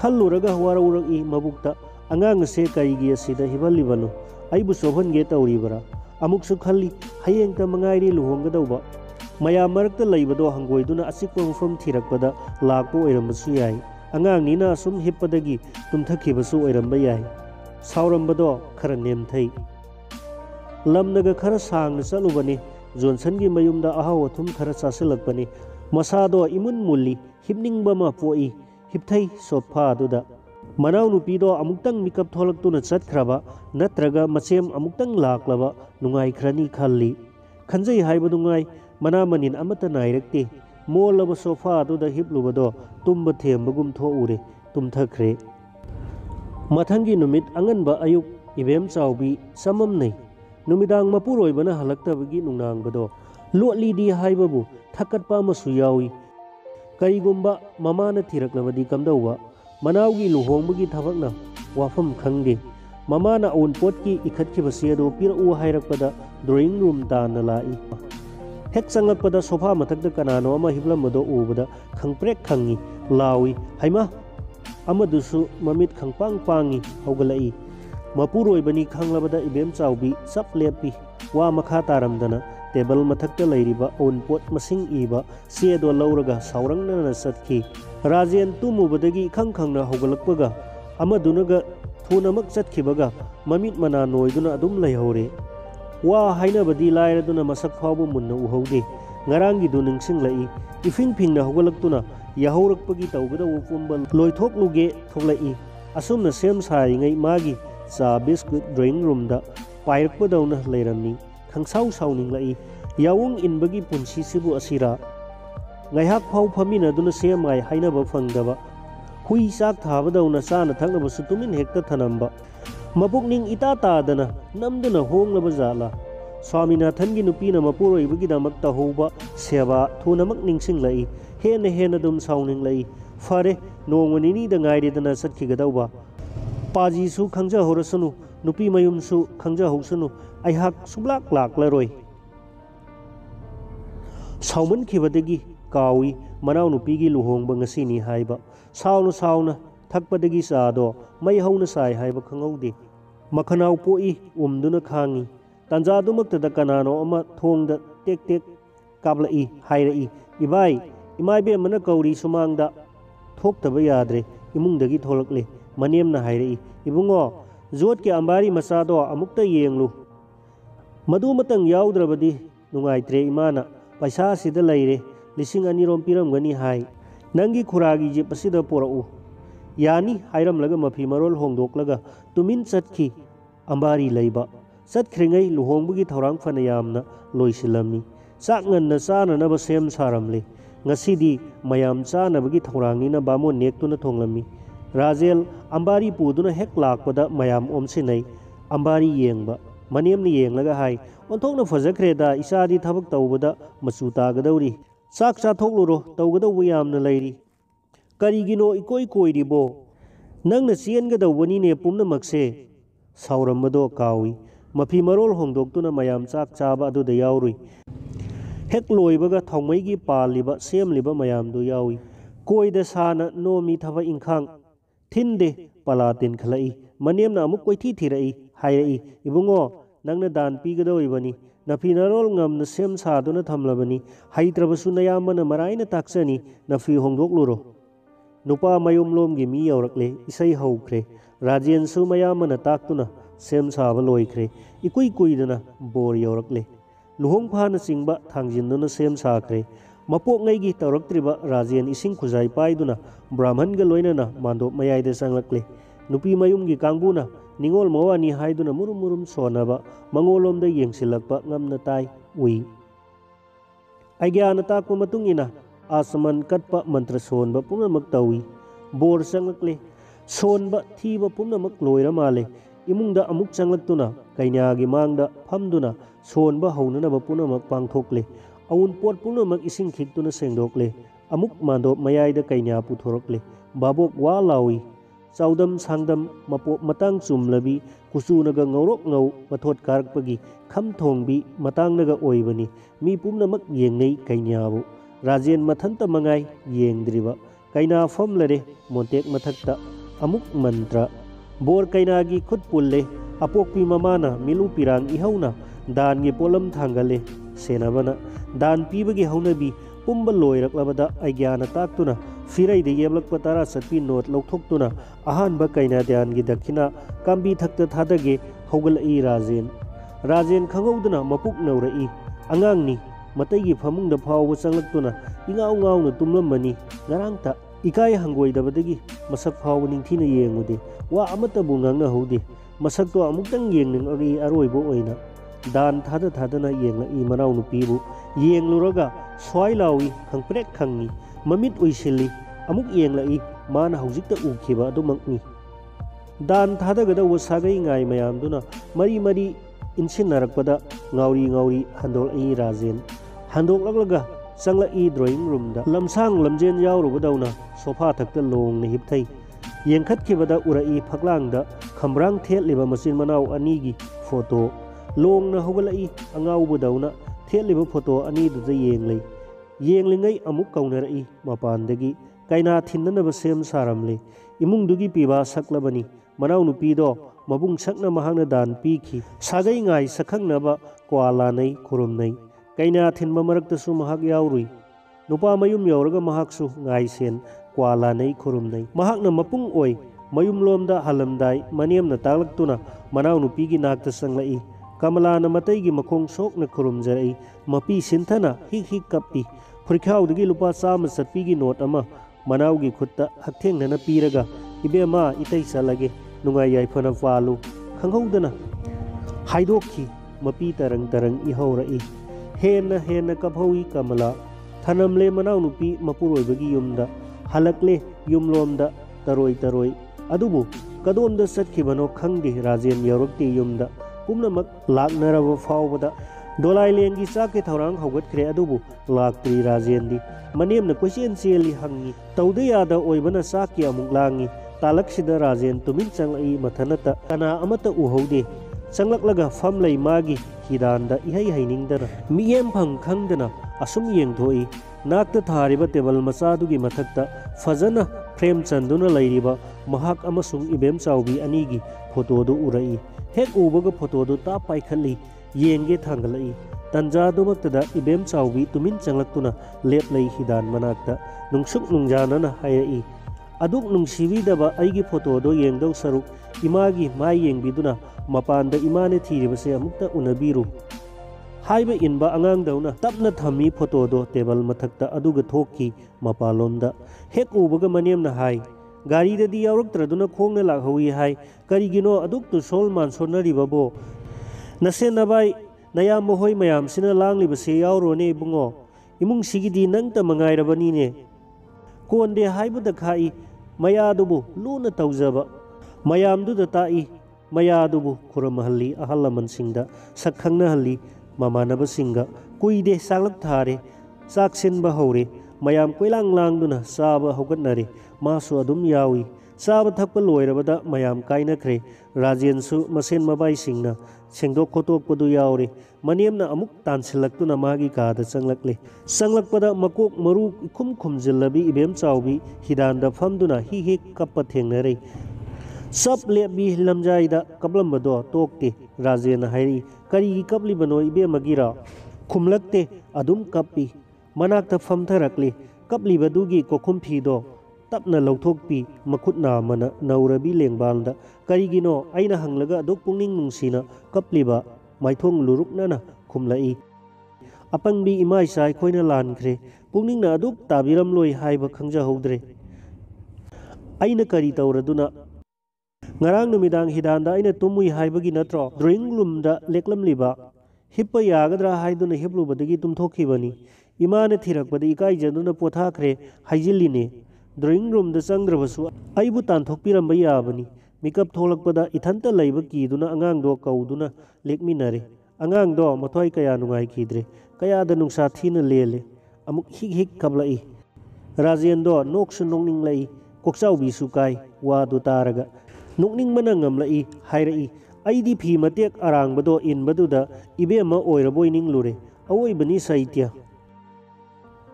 ꯈꯜꯂꯨꯔꯒ ꯋꯥꯔꯧꯔꯛꯏ ꯃꯕꯨꯛꯇ ꯑꯉꯥꯡ ꯑꯁꯦ ꯀꯔꯤꯒꯤ ꯑꯁꯤꯗ ꯍꯤꯞꯍꯜꯂꯤꯕꯅꯣ ꯑꯩꯕꯨ ꯆꯣꯞꯍꯟꯒꯦ ꯇꯧꯔꯤꯕꯔꯥ ꯑꯃꯨꯛꯁꯨ ꯈꯜꯂꯤ ꯍꯌꯦꯡꯇ ꯃꯉꯥꯏꯔꯤ ꯂꯨꯍꯣꯡꯒꯗꯧꯕ ꯃꯌꯥꯝ ꯃꯔꯛꯇ ꯂꯩꯕꯗꯣ ꯍꯪꯒꯣꯏꯗꯨꯅ ꯑꯆꯤꯛꯄ ꯃꯐꯝ ꯊꯤꯔꯛꯄꯗ ꯂꯥꯛꯄ ꯑꯣꯏꯔꯝꯕꯁꯨ ꯌꯥꯏ ꯑꯉꯥꯡꯅꯤꯅ ꯁꯨꯝ ꯍꯤꯞꯄꯗꯒꯤ ꯇꯨꯝꯊꯈꯤꯕꯁꯨ ꯑꯣꯏꯔꯝꯕ ꯌꯥꯏ ꯁꯥꯎꯔꯝꯕꯗꯣ ꯈꯔ ꯅꯦꯝꯊꯩ ꯂꯝꯅꯒ ꯈꯔ ꯁꯥꯡꯅ ꯆꯠꯂꯨꯕꯅꯤ ꯖꯣꯟꯁꯟꯒꯤ ꯃꯌꯨꯝꯗ ꯑꯍꯥꯎ ꯑꯊꯨꯝ ꯈꯔ ꯆꯥꯁꯤꯜꯂꯛꯄꯅꯤ ꯃꯁꯥꯗꯣ ꯏꯃꯨꯟ ꯃꯨꯜꯂꯤ ꯍꯤꯞꯅꯤꯡꯕ ꯑꯃ ꯄꯣꯛꯏ ꯍꯤꯞꯊꯩ ꯁꯣꯐꯥꯗꯨꯗ ꯃꯅꯥꯎꯅꯨꯄꯤꯗꯣ ꯑꯃꯨꯛꯇꯪ ꯃꯤꯀꯞ ꯊꯣꯛꯂꯛꯇꯨꯅ ꯆꯠꯈ꯭ꯔꯕ ꯅꯠꯇ꯭ꯔꯒ ꯃꯆꯦꯝ ꯑꯃꯨꯛꯇꯪ ꯂꯥꯛꯂꯕ ꯅꯨꯡꯉꯥꯏꯈ꯭ꯔꯅꯤ ꯈꯜꯂꯤ ꯈꯟꯖꯩ ꯍꯥꯏꯕꯗꯨ ꯉꯥꯏ ꯃꯅꯥ ꯃꯅꯤꯟ ꯑꯃꯠꯇ ꯅꯥꯏꯔꯛꯇꯦ ꯃꯣꯜꯂꯕ ꯁꯣꯐꯥꯗꯨꯗ ꯍꯤꯞꯂꯨꯕꯗꯣ ꯇꯨꯝꯕ ꯊꯦꯝꯕꯒꯨꯝ ꯊꯣꯛꯎꯔꯦ ꯇꯨꯝꯊꯈ꯭ꯔꯦ ꯃꯊꯪꯒꯤ ꯅꯨꯃꯤꯠ ꯑꯉꯟꯕ ꯑꯌꯨꯛ ꯏꯕꯦꯝ ꯆꯥꯎꯕꯤ ꯆꯃꯝꯅꯩ ꯅꯨꯃꯤꯗꯥꯡ ꯃꯄꯨꯔꯣꯏꯕꯅ ꯍꯜꯂꯛꯇꯕꯒꯤ ꯅꯨꯡꯅꯥꯡꯕꯗꯣ ꯂꯣꯠꯂꯤꯗꯤ ꯍꯥꯏꯕꯕꯨ ꯊꯛꯀꯠꯄ ꯑꯃꯁꯨ ꯌꯥꯎꯏ ꯀꯔꯤꯒꯨꯝꯕ ꯃꯃꯥꯅ ꯊꯤꯔꯛꯂꯕꯗꯤ ꯀꯝꯗꯧꯕ ꯃꯅꯥꯎꯒꯤ ꯂꯨꯍꯣꯡꯕꯒꯤ ꯊꯕꯛꯅ ꯋꯥꯐꯝ ꯈꯪꯗꯦ ꯃꯃꯥꯅ ꯑꯎꯟꯄꯣꯠꯀꯤ ꯏꯈꯠꯈꯤꯕꯁꯤ ꯑꯗꯨ ꯄꯤꯔꯛꯎ ꯍꯥꯏꯔꯛꯄꯗ ꯗ꯭ꯔꯣꯌꯤꯡ ꯔꯨꯝ ꯇꯥꯟꯅ ꯂꯥꯛꯏ ꯍꯦꯛ ꯆꯪꯂꯛꯄꯗ ꯁꯣꯐꯥ ꯃꯊꯛꯇ ꯀꯅꯥꯅꯣ ꯑꯃ ꯍꯤꯞꯂꯝꯕꯗꯣ ꯎꯕꯗ ꯈꯪꯄ꯭ꯔꯦꯛ ꯈꯪꯉꯤ ꯂꯥꯎꯏ ꯍꯩꯃꯥ ꯑꯃꯗꯨꯁꯨ ꯃꯃꯤꯠ ꯈꯪꯄꯥꯡ ꯄꯥꯡꯉꯤ ꯍꯧꯒꯠꯂꯛꯏ ꯃꯄꯨꯔꯣꯏꯕꯅꯤ ꯈꯪꯂꯕꯗ ꯏꯕꯦꯝ ꯆꯥꯎꯕꯤ ꯆꯞ ꯂꯦꯞꯄꯤ ꯋꯥ ꯃꯈꯥ ꯇꯥꯔꯝꯗꯅ ꯇꯦꯕꯜ ꯃꯊꯛꯇ ꯂꯩꯔꯤꯕ ꯑꯎꯟꯄꯣꯠ ꯃꯁꯤꯡ ꯏꯕ ꯆꯦꯗꯣ ꯂꯧꯔꯒ ꯁꯥꯎꯔꯪꯅꯅ ꯆꯠꯈꯤ ꯔꯥꯖꯦꯟ ꯇꯨꯝꯃꯨꯕꯗꯒꯤ ꯏꯈꯪ ꯈꯪꯅ ꯍꯧꯒꯠꯂꯛꯄꯒ ꯑꯃꯗꯨꯅꯒ ꯊꯨꯅꯃꯛ ꯆꯠꯈꯤꯕꯒ ꯃꯃꯤꯠ ꯃꯅꯥ ꯅꯣꯏꯗꯨꯅ ꯑꯗꯨꯝ ꯂꯩꯍꯧꯔꯦ ꯋꯥ ꯍꯥꯏꯅꯕꯗꯤ ꯂꯥꯏꯔꯗꯨꯅ ꯃꯁꯛ ꯐꯥꯎꯕ ꯃꯨꯟꯅ ꯎꯍꯧꯗꯦ ꯉꯔꯥꯡꯒꯤꯗꯨ ꯅꯤꯡꯁꯤꯡꯂꯛꯏ ꯏꯐꯤꯡ ꯐꯤꯡꯅ ꯍꯧꯒꯠꯂꯛꯇꯨꯅ ꯌꯥꯍꯧꯔꯛꯄꯒꯤ ꯇꯧꯒꯗꯧꯕ ꯄꯨꯝꯕ ꯂꯣꯏꯊꯣꯛꯂꯨꯒꯦ ꯊꯣꯛꯂꯛꯏ ꯑꯁꯨꯝꯅ ꯁꯦꯝ ꯁꯥꯔꯤꯉꯩ ꯃꯥꯒꯤ ꯆꯥ ꯕꯤꯁꯀꯨꯠ ꯗ꯭ꯔꯣꯌꯤꯡ ꯔꯨꯝꯗ ꯄꯥꯏꯔꯛꯄꯗꯧꯅ ꯂꯩꯔꯝꯃꯤ khangsaw sawningla'i yawang inbagi punsi sibu asira. Ngaihak phau phamina duna semai hainaba fangdaba hui sak thabadawna sana thaknaba su tumin hekta thanamba mabukning ita tadana namduna honglaba jala Swaminathan की नुपी मपूरबीदमक तहब सेवा थूनमक निलाई हेन हेन अम साई फरे नोम निरीदन चतखीगदब पाजीसु खजहरसनु नुपी मयूमसु खजहसनु ꯑꯩꯍꯥꯛ ꯁꯨꯡꯂꯥꯛ ꯂꯥꯛꯂꯔꯣꯏ ꯁꯥꯎꯃꯟꯈꯤꯕꯗꯒꯤ ꯀꯥꯎꯏ ꯃꯅꯥꯎꯅꯨꯄꯤꯒꯤ ꯂꯨꯍꯣꯡꯕ ꯉꯁꯤꯅꯤ ꯍꯥꯏꯕ ꯁꯥꯎꯅ ꯁꯥꯎꯅ ꯊꯛꯄꯗꯒꯤ ꯆꯥꯗꯣ ꯃꯩ ꯍꯧꯅ ꯁꯥꯏ ꯍꯥꯏꯕ ꯈꯪꯍꯧꯗꯦ ꯃꯈꯅꯥꯎ ꯄꯣꯛꯏ ꯎꯝꯗꯨꯅ ꯈꯥꯡꯉꯤ ꯇꯥꯟꯖꯥꯗꯨꯃꯛꯇꯗ ꯀꯅꯥꯅꯣ ꯑꯃ ꯊꯣꯡꯗ ꯇꯦꯛ ꯇꯦꯛ ꯀꯥꯞꯂꯛꯏ ꯍꯥꯏꯔꯛꯏ ꯏꯕꯥꯏ ꯏꯃꯥꯏꯕꯦꯝꯃꯅ ꯀꯧꯔꯤ ꯁꯨꯃꯥꯡꯗ ꯊꯣꯛꯇꯕ ꯌꯥꯗ꯭ꯔꯦ ꯏꯃꯨꯡꯗꯒꯤ ꯊꯣꯛꯂꯛꯂꯦ ꯃꯅꯦꯝꯅ ꯍꯥꯏꯔꯛꯏ ꯏꯕꯨꯡꯉꯣ ꯖꯣꯠꯀꯤ ꯑꯝꯕꯥꯔꯤ ꯃꯆꯥꯗꯣ ꯑꯃꯨꯛꯇ ꯌꯦꯡꯂꯨ ꯃꯗꯨꯃꯇꯪ ꯌꯥꯎꯗ꯭ꯔꯕꯗꯤ ꯅꯨꯡꯉꯥꯏꯇ꯭ꯔꯦ ꯏꯃꯥꯅ ꯄꯩꯁꯥ ꯑꯁꯤꯗ ꯂꯩꯔꯦ ꯂꯤꯁꯤꯡ ꯑꯅꯤꯔꯣꯝ ꯄꯤꯔꯝꯒꯅꯤ ꯍꯥꯏ ꯅꯪꯒꯤ ꯈꯨꯔꯥꯒꯤ ꯖꯤꯞ ꯑꯁꯤꯗ ꯄꯣꯔꯛꯎ ꯌꯥꯅꯤ ꯍꯥꯏꯔꯝꯂꯒ ꯃꯐꯤ ꯃꯔꯣꯜ ꯍꯣꯡꯗꯣꯛꯂꯒ ꯇꯨꯃꯤꯟ ꯆꯠꯈꯤ ꯑꯝꯕꯥꯔꯤ ꯂꯩꯕ ꯆꯠꯈ꯭ꯔꯤꯉꯩ ꯂꯨꯍꯣꯡꯕꯒꯤ ꯊꯧꯔꯥꯡ ꯐꯅ ꯌꯥꯝꯅ ꯂꯣꯏꯁꯤꯜꯂꯝꯃꯤ ꯆꯥꯛ ꯉꯟꯅ ꯆꯥꯅꯅꯕ ꯁꯦꯝ ꯁꯥꯔꯝꯂꯦ ꯉꯁꯤꯗꯤ ꯃꯌꯥꯝ ꯆꯥꯅꯕꯒꯤ ꯊꯧꯔꯥꯡꯅꯤꯅ ꯕꯥꯃꯣꯟ ꯅꯦꯛꯇꯨꯅ ꯊꯣꯡꯂꯝꯃꯤ ꯔꯥꯖꯦꯜ ꯑꯝꯕꯥꯔꯤ ꯄꯨꯗꯨꯅ ꯍꯦꯛ ꯂꯥꯛꯄꯗ ꯃꯌꯥꯝ ꯑꯣꯝꯁꯤꯟꯅꯩ ꯑꯝꯕꯥꯔꯤ ꯌꯦꯡꯕ ꯃꯅꯦꯝꯅ ꯌꯦꯡꯂꯒ ꯍꯥꯏ ꯑꯣꯟꯊꯣꯛꯅ ꯐꯖꯈ꯭ꯔꯦꯗ ꯏꯆꯥꯗꯤ ꯊꯕꯛ ꯇꯧꯕꯗ ꯃꯆꯨ ꯇꯥꯒꯗꯧꯔꯤ ꯆꯥꯛ ꯆꯥꯊꯣꯛꯂꯨꯔꯣ ꯇꯧꯒꯗꯧꯕ ꯌꯥꯝꯅ ꯂꯩꯔꯤ ꯀꯔꯤꯒꯤꯅꯣ ꯏꯀꯣꯏ ꯀꯣꯏꯔꯤꯕꯣ ꯅꯪꯅ ꯆꯦꯟꯒꯗꯧꯕꯅꯤꯅꯦ ꯄꯨꯝꯅꯃꯛꯁꯦ ꯁꯥꯎꯔꯝꯕꯗꯣ ꯀꯥꯎꯏ ꯃꯐꯤ ꯃꯔꯣꯜ ꯍꯣꯡꯗꯣꯛꯇꯨꯅ ꯃꯌꯥꯝ ꯆꯥꯛ ꯆꯥꯕ ꯑꯗꯨꯗ ꯌꯥꯎꯔꯨꯏ ꯍꯦꯛ ꯂꯣꯏꯕꯒ ꯊꯥꯎꯃꯩꯒꯤ ꯄꯥꯜꯂꯤꯕ ꯁꯦꯝꯂꯤꯕ ꯃꯌꯥꯝꯗꯨ ꯌꯥꯎꯏ ꯀꯣꯏꯗ ꯁꯥꯅ ꯅꯣꯝꯃꯤ ꯊꯕꯛ ꯏꯪꯈꯥꯡ ꯊꯤꯟꯗꯦ ꯄꯂꯥ ꯇꯤꯟꯈꯠꯂꯛꯏ ꯃꯅꯦꯝꯅ ꯑꯃꯨꯛ ꯀꯣꯏꯊꯤ ꯊꯤꯔꯛꯏ ꯍꯥꯏꯔꯛꯏ ꯏꯕꯨꯡꯉꯣ ꯅꯪꯅ ꯗꯥꯟ ꯄꯤꯒꯗꯧꯔꯤꯕꯅꯤ ꯅꯐꯤ ꯅꯔꯣꯜ ꯉꯝꯅ ꯁꯦꯝ ꯁꯥꯗꯨꯅ ꯊꯝꯂꯕꯅꯤ ꯍꯩꯇ꯭ꯔꯕꯁꯨ ꯅꯌꯥꯝꯕꯅ ꯃꯔꯥꯏꯅ ꯇꯥꯛꯆꯅꯤ ꯅꯐꯤ ꯍꯣꯡꯗꯣꯛꯂꯨꯔꯣ ꯅꯨꯄꯥ ꯃꯌꯨꯝꯂꯣꯝꯒꯤ ꯃꯤ ꯌꯧꯔꯛꯂꯦ ꯏꯁꯩ ꯍꯧꯈ꯭ꯔꯦ ꯔꯥꯖꯦꯟꯁꯨ ꯃꯌꯥꯝꯕꯅ ꯇꯥꯛꯇꯨꯅ ꯁꯦꯝ ꯁꯥꯕ ꯂꯣꯏꯈ꯭ꯔꯦ ꯏꯀꯨꯏ ꯀꯨꯏꯗꯅ ꯕꯣꯔ ꯌꯧꯔꯛꯂꯦ ꯂꯨꯍꯣꯡ ꯐꯥꯅꯆꯤꯡꯕ ꯊꯥꯡꯖꯤꯟꯗꯨꯅ ꯁꯦꯝ ꯁꯥꯈ꯭ꯔꯦ ꯃꯄꯣꯛꯉꯩꯒꯤ ꯇꯧꯔꯛꯇ꯭ꯔꯤꯕ ꯔꯥꯖꯦꯟ ꯏꯁꯤꯡ ꯈꯨꯖꯥꯏ ꯄꯥꯏꯗꯨꯅ ꯕ꯭ꯔꯥꯍꯟꯒ ꯂꯣꯏꯅꯅ ꯃꯥꯟꯗꯣꯞ ꯃꯌꯥꯏꯗ ꯆꯪꯂꯛꯂꯦ ꯅꯨꯄꯤ ꯃꯌꯨꯝꯒꯤ ꯀꯥꯡꯕꯨꯅ ꯅꯤꯡꯉꯣꯜ ꯃꯋꯥꯅꯤ ꯍꯥꯏꯗꯨꯅ ꯃꯨꯔꯨꯝ ꯃꯨꯔꯨꯝ ꯁꯣꯟꯅꯕ ꯃꯉꯣꯜꯂꯣꯝꯗ ꯌꯦꯡꯁꯤꯜꯂꯛꯄ ꯉꯝꯅ ꯇꯥꯏ ꯎꯏ ꯑꯩꯒ꯭ꯌꯥꯅ ꯇꯥꯛꯄ ꯃꯇꯨꯡ ꯏꯟꯅ ꯑꯁꯃꯟ ꯀꯠꯄ ꯃꯟꯇ꯭ꯔ ꯁꯣꯟꯕ ꯄꯨꯝꯅꯃꯛ ꯇꯧꯏ ꯕꯣꯔ ꯆꯪꯂꯛꯂꯦ ꯁꯣꯟꯕ ꯊꯤꯕ ꯄꯨꯝꯅꯃꯛ ꯂꯣꯏꯔ ꯃꯥꯜꯂꯦ ꯏꯃꯨꯡꯗ ꯑꯃꯨꯛ ꯆꯪꯂꯛꯇꯨꯅ ꯀꯩꯅꯥꯒꯤ ꯃꯥꯡꯗ ꯐꯝꯗꯨꯅ ꯁꯣꯟꯕ ꯍꯧꯅꯅꯕ ꯄꯨꯝꯅꯃꯛ ꯄꯥꯡꯊꯣꯛꯂꯦ ꯑꯎꯟꯄꯣꯠ ꯄꯨꯝꯅꯃꯛ ꯏꯁꯤꯡ ꯈꯤꯛꯇꯨꯅ ꯁꯦꯡꯗꯣꯛꯂꯦ ꯑꯃꯨꯛ ꯃꯥꯟꯗꯣꯞ ꯃꯌꯥꯏꯗ ꯀꯩꯅꯥ ꯄꯨꯊꯣꯔꯛꯂꯦ ꯕꯥꯕꯣꯛ ꯋꯥ ꯂꯥꯎꯏ चौदम सांदम मपो मतांग चुमलबी कुसुनग गौरोक गौ मथोत खम थोंगबी मतांगनग ओइबनी मी मथंत मंगाई येंगद्रिव कैना फम लरे मोटेक मथक्त अमुक मंत्र बोर कैनागी खुद पुल्ले अपोकपी ममाना मिलू पीर इहौना दान गे पोलम थांगले सेनाबना दान पीबगी हौनबी पुब लोयरकलबदा अज्ञान ताकतुना ꯐꯤꯔꯩꯗ ꯌꯦꯞꯂꯛꯄ ꯇꯔꯥ ꯆꯠꯄꯤ ꯅꯣꯠ ꯂꯧꯊꯣꯛꯇꯨꯅ ꯑꯍꯥꯟꯕ ꯀꯩꯅꯥꯗ꯭ꯌꯥꯟꯒꯤ ꯗꯈꯤꯅꯥ ꯀꯥꯝꯕꯤ ꯊꯛꯇ ꯊꯥꯗꯒꯦ ꯍꯧꯒꯠꯂꯛꯏ ꯔꯥꯖꯦꯟ ꯔꯥꯖꯦꯟ ꯈꯪꯍꯧꯗꯅ ꯃꯄꯨꯛ ꯅꯧꯔꯛꯏ ꯑꯉꯥꯡꯅꯤ ꯃꯇꯩꯒꯤ ꯐꯃꯨꯡꯗ ꯐꯥꯎꯕ ꯆꯪꯂꯛꯇꯨꯅ ꯏꯉꯥꯎ ꯉꯥꯎꯅ ꯇꯨꯝꯂꯝꯕꯅꯤ ꯉꯔꯥꯡꯇ ꯏꯀꯥꯏ ꯍꯪꯒꯣꯏꯗꯕꯗꯒꯤ ꯃꯁꯛ ꯐꯥꯎꯕ ꯅꯤꯡꯊꯤꯅ ꯌꯦꯡꯉꯨꯗꯦ ꯋꯥ ꯑꯃꯠꯇꯕꯨ ꯉꯥꯡꯅꯍꯧꯗꯦ ꯃꯁꯛꯇꯣ ꯑꯃꯨꯛꯇꯪ ꯌꯦꯡꯅꯤꯡꯂꯛꯏ ꯑꯔꯣꯏꯕ ꯑꯣꯏꯅ ꯗꯥꯟ ꯊꯥꯗ ꯊꯥꯗꯅ ꯌꯦꯡꯂꯛꯏ ꯃꯅꯥꯎꯅꯨꯄꯤꯕꯨ ꯌꯦꯡꯂꯨꯔꯒ ꯁ꯭ꯋꯥꯏ ꯂꯥꯎꯏ ꯈꯪꯄ꯭ꯔꯦꯛ ꯈꯪꯉꯤ ꯃꯃꯤꯠ ꯎꯏꯁꯤꯜꯂꯤ ꯑꯃꯨꯛ ꯌꯦꯡꯂꯛꯏ ꯃꯥꯅ ꯍꯧꯖꯤꯛꯇ ꯎꯈꯤꯕ ꯑꯗꯨꯃꯛꯅꯤ ꯗꯥꯟ ꯊꯥꯗꯒꯗꯧꯕ ꯁꯥꯒꯩ ꯉꯥꯏ ꯃꯌꯥꯝꯗꯨꯅ ꯃꯔꯤ ꯃꯔꯤ ꯏꯟꯁꯤꯟꯅꯔꯛꯄꯗ ꯉꯥꯎꯔꯤ ꯉꯥꯎꯔꯤ ꯍꯟꯗꯣꯛꯂꯛꯏ ꯔꯥꯖꯦꯟ ꯍꯟꯗꯣꯛꯂꯛꯂꯒ ꯆꯪꯂꯛꯏ ꯗ꯭ꯔꯣꯌꯤꯡ ꯔꯨꯝꯗ ꯂꯝꯁꯥꯡ ꯂꯝꯖꯦꯟ ꯌꯥꯎꯔꯨꯕꯗꯧꯅ ꯁꯣꯐꯥ ꯊꯛꯇ ꯂꯣꯡꯅ ꯍꯤꯞꯊꯩ ꯌꯦꯡꯈꯠꯈꯤꯕꯗ ꯎꯔꯛꯏ ꯐꯛꯂꯥꯡꯗ ꯈꯝꯕ꯭ꯔꯥꯡ ꯊꯦꯠꯂꯤꯕ ꯃꯆꯤꯟ ꯃꯅꯥꯎ ꯑꯅꯤꯒꯤ ꯐꯣꯇꯣ ꯂꯣꯡꯅ ꯍꯧꯒꯠꯂꯛꯏ ꯑꯉꯥꯎꯕꯗꯧꯅ ꯊꯦꯠꯂꯤꯕ ꯐꯣꯇꯣ ꯑꯅꯤꯗꯨꯗ ꯌꯦꯡꯂꯩ ꯌꯦꯡꯂꯤꯉꯩ ꯑꯃꯨꯛ ꯀꯧꯅꯔꯛꯏ ꯃꯄꯥꯟꯗꯒꯤ ꯀꯩꯅꯥ ꯊꯤꯟꯅꯅꯕ ꯁꯦꯝ ꯁꯥꯔꯝꯂꯤ ꯏꯃꯨꯡꯗꯨꯒꯤ ꯄꯤꯕꯥ ꯁꯛꯂꯕꯅꯤ ꯃꯅꯥꯎꯅꯨꯄꯤꯗꯣ ꯃꯕꯨꯡ ꯁꯛꯅ ꯃꯍꯥꯛꯅ ꯗꯥꯟ ꯄꯤꯈꯤ ꯁꯥꯒꯩ ꯉꯥꯏ ꯁꯛꯈꯪꯅꯕ ꯀ꯭ꯋꯥ ꯂꯥꯟꯅꯩ ꯈꯨꯔꯨꯝꯅꯩ ꯀꯩꯅꯥ ꯊꯤꯟꯕ ꯃꯔꯛꯇꯁꯨ ꯃꯍꯥꯛ ꯌꯥꯎꯔꯨꯏ ꯅꯨꯄꯥ ꯃꯌꯨꯝ ꯌꯧꯔꯒ ꯃꯍꯥꯛꯁꯨ ꯉꯥꯏꯁꯦꯟ ꯀ꯭ꯋꯥ ꯂꯥꯟꯅꯩ ꯈꯨꯔꯨꯝꯅꯩ ꯃꯍꯥꯛꯅ ꯃꯄꯨꯡ ꯑꯣꯏ ꯃꯌꯨꯝꯂꯣꯝꯗ ꯍꯜꯂꯝꯗꯥꯏ ꯃꯅꯦꯝꯅ ꯇꯥꯛꯂꯛꯇꯨꯅ ꯃꯅꯥꯎꯅꯨꯄꯤꯒꯤ ꯅꯥꯛꯇ ꯆꯪꯂꯛꯏ ꯀꯃꯂꯥꯅ ꯃꯇꯩꯒꯤ ꯃꯈꯣꯡ ꯁꯣꯛꯅ ꯈꯨꯔꯨꯝꯖꯔꯛꯏ ꯃꯄꯤ ꯁꯤꯟꯊꯅ ꯍꯤꯛ ꯍꯤꯛ ꯀꯞꯄꯤ फुरख्याउदगी लुपा चाम सत्पीगी नोट अमा मनाउगी खुत्ता हक्थेंगना पीरगा इबेमा इतै चलगे याइफना फालु खंगौदना हाइदोखी मपी तरंग तरंग इहौरई हेन हेन कभौई कमला थनमले मनाउ नुपी मपुरोइबगी युमदा हलकले युमलोमदा तरoi तरoi अदुबु कदोमदा सत्खिबनो खंगदे राजेन यौरक्ते युमदा दोलाई लेंगी चाके थौरांग हौगतख्रे अदुबु लाक्त्री राजेंदी मनेमना क्वेश्चन चेली हंगी तौदे यादा ओइबना चाके अमुक लांगी तालक्सिदा राजेन तुमिन चंगई मथनता कना उहौदे चंगलकलगा फम लई मागी हिदानदा इहै हैनिंगदना मियेम फंग खंगदना असुम येंथोई नाकता थारिबा टेबल मचादुगी मथक्ता फजना फ्रेम अमसुंग इबेम चाउबी अनीगी फोटोदु उरई हेक उबगा फोटोदु ता पाइखली येंगे थांगलई तंजादुमक्तदा इबेम चाउबी तुमिन चंगलक्तुना लेप लई हिदान मनाक्ता नुंगसुक नुंगजानना हायई अदुक नुंगसिबीदबा अईगी फोटोदो येंगदौ सरुक इमागी माई येंगबीदुना मपानदा इमाने थीरिबसे अमुक्ता उनबीरु हाइब इनब अगांगदौना तपना थमी फोटोदो टेबल मथक्ता अदुग थोकी मपालोमदा हेक उबग मनेमना हाई गारीददी यावरक्तरदुना खोंगना लाखौई हाई ꯅꯁꯦꯅꯕꯥꯏ ꯅꯌꯥꯝ ꯃꯈꯣꯏ ꯃꯌꯥꯝꯁꯤꯅ ꯂꯥꯡꯂꯤꯕꯁꯤ ꯌꯥꯎꯔꯨꯅꯦ ꯏꯕꯨꯡꯉꯣ ꯏꯃꯨꯡꯁꯤꯒꯤꯗꯤ ꯅꯪꯇ ꯃꯉꯥꯏꯔꯕꯅꯤꯅꯦ ꯀꯣꯟꯗꯦ ꯍꯥꯏꯕꯗ ꯈꯥꯛꯏ ꯃꯌꯥꯗꯨꯕꯨ ꯂꯨꯅ ꯇꯧꯖꯕ ꯃꯌꯥꯝꯗꯨꯗ ꯇꯥꯛꯏ ꯃꯌꯥꯗꯨꯕꯨ ꯈꯨꯔꯝꯍꯜꯂꯤ ꯑꯍꯜ ꯂꯃꯟꯁꯤꯡꯗ ꯁꯛ ꯈꯪꯅꯍꯜꯂꯤ ꯃꯃꯥꯟꯅꯕꯁꯤꯡꯒ ꯀꯨꯏꯗꯦ ꯆꯥꯛꯂꯛ ꯊꯥꯔꯦ ꯆꯥꯛ ꯁꯤꯟꯕ ꯍꯧꯔꯦ ꯃꯌꯥꯝ ꯀꯣꯏꯂꯥꯡ ꯂꯥꯡꯗꯨꯅ ꯆꯥꯕ ꯍꯧꯒꯠꯅꯔꯦ ꯃꯥꯁꯨ ꯑꯗꯨꯝ ꯌꯥꯎꯏ ꯆꯥꯕ ꯊꯛꯄ ꯂꯣꯏꯔꯕꯗ ꯃꯌꯥꯝ ꯀꯥꯏꯅꯈ꯭ꯔꯦ ꯔꯥꯖꯦꯟꯁꯨ ꯃꯁꯦꯟ ꯃꯕꯥꯏꯁꯤꯡꯅ ꯁꯦꯡꯗꯣꯛ ꯈꯣꯠꯇꯣꯛꯄꯗꯨ ꯌꯥꯎꯔꯦ ꯃꯅꯦꯝꯅ ꯑꯃꯨꯛ ꯇꯥꯟꯁꯤꯜꯂꯛꯇꯨꯅ ꯃꯥꯒꯤ ꯀꯥꯗ ꯆꯪꯂꯛꯂꯦ ꯆꯪꯂꯛꯄꯗ ꯃꯀꯣꯛ ꯃꯔꯨ ꯏꯈꯨꯝ ꯈꯨꯝꯖꯤꯜꯂꯕꯤ ꯏꯕꯦꯝ ꯆꯥꯎꯕꯤ ꯍꯤꯗꯥꯟꯗ ꯐꯝꯗꯨꯅ ꯍꯤ ꯍꯤ ꯀꯞꯄ ꯊꯦꯡꯅꯔꯦ ꯆꯞ ꯂꯦꯞꯕꯤ ꯂꯝꯖꯥꯏꯗ ꯀꯞꯂꯝꯕꯗꯣ ꯇꯣꯛꯇꯦ ꯔꯥꯖꯦꯟꯅ ꯍꯥꯏꯔꯛꯏ ꯀꯔꯤꯒꯤ ꯀꯞꯂꯤꯕꯅꯣ ꯏꯕꯦꯝꯃꯒꯤꯔ ꯈꯨꯝꯂꯛꯇꯦ ꯑꯗꯨꯝ ꯀꯞꯄꯤ ꯃꯅꯥꯛꯇ ꯐꯝꯊꯔꯛꯂꯤ ꯀꯞꯂꯤꯕꯗꯨꯒꯤ ꯀꯣꯛꯈꯨꯝ ꯐꯤꯗꯣ ꯇꯞꯅ ꯂꯧꯊꯣꯛꯄꯤ ꯃꯈꯨꯠ ꯅꯥꯝꯃꯅ ꯅꯧꯔꯕꯤ ꯂꯦꯡꯕꯥꯜꯗ ꯀꯔꯤꯒꯤꯅꯣ ꯑꯩꯅ ꯍꯪꯂꯒ ꯑꯗꯨꯛ ꯄꯨꯛꯅꯤꯡ ꯅꯨꯡꯁꯤꯅ ꯀꯞꯂꯤꯕ ꯃꯥꯏꯊꯣꯡ ꯂꯨꯔꯨꯛꯅꯅ ꯈꯨꯝꯂꯛꯏ ꯑꯄꯪꯕꯤ ꯏꯃꯥ ꯏꯆꯥ ꯑꯩꯈꯣꯏꯅ ꯂꯥꯟꯈ꯭ꯔꯦ ꯄꯨꯛꯅꯤꯡꯅ ꯑꯗꯨꯛ ꯇꯥꯕꯤꯔꯝꯂꯣꯏ ꯍꯥꯏꯕ ꯈꯪꯖꯍꯧꯗ꯭ꯔꯦ ꯑꯩꯅ ꯀꯔꯤ ꯇꯧꯔꯗꯨꯅ ngarang numidang hidanda aina tumui haibagi natro drawing room da leklamliba hippa yagadra haiduna hiplubadagi tumthokibani imana thirakpada ikai jaduna pothakre haijilline drawing room da changdrabasu aibu tanthokpiramba yabani mikap tholakpada ithanta leiba kiduna angang do kauduna lekminare angang do mathoi kaya nungai khidre kaya da nungsa thina lele amuk hik hik kablai rajen do noksu nongning lai kokchau bi su kai wa du taraga ꯅꯣꯛꯅꯤꯡꯕꯅ ꯉꯝꯂꯛꯏ ꯍꯥꯏꯔꯛꯏ ꯑꯩꯗꯤ ꯐꯤ ꯃꯇꯦꯛ ꯑꯔꯥꯡꯕꯗꯣ ꯏꯟꯕꯗꯨꯗ ꯏꯕꯦꯝꯃ ꯑꯣꯏꯔꯕꯣꯏ ꯅꯤꯡꯂꯨꯔꯦ ꯑꯋꯣꯏꯕꯅꯤ ꯁꯩꯇ꯭ꯌ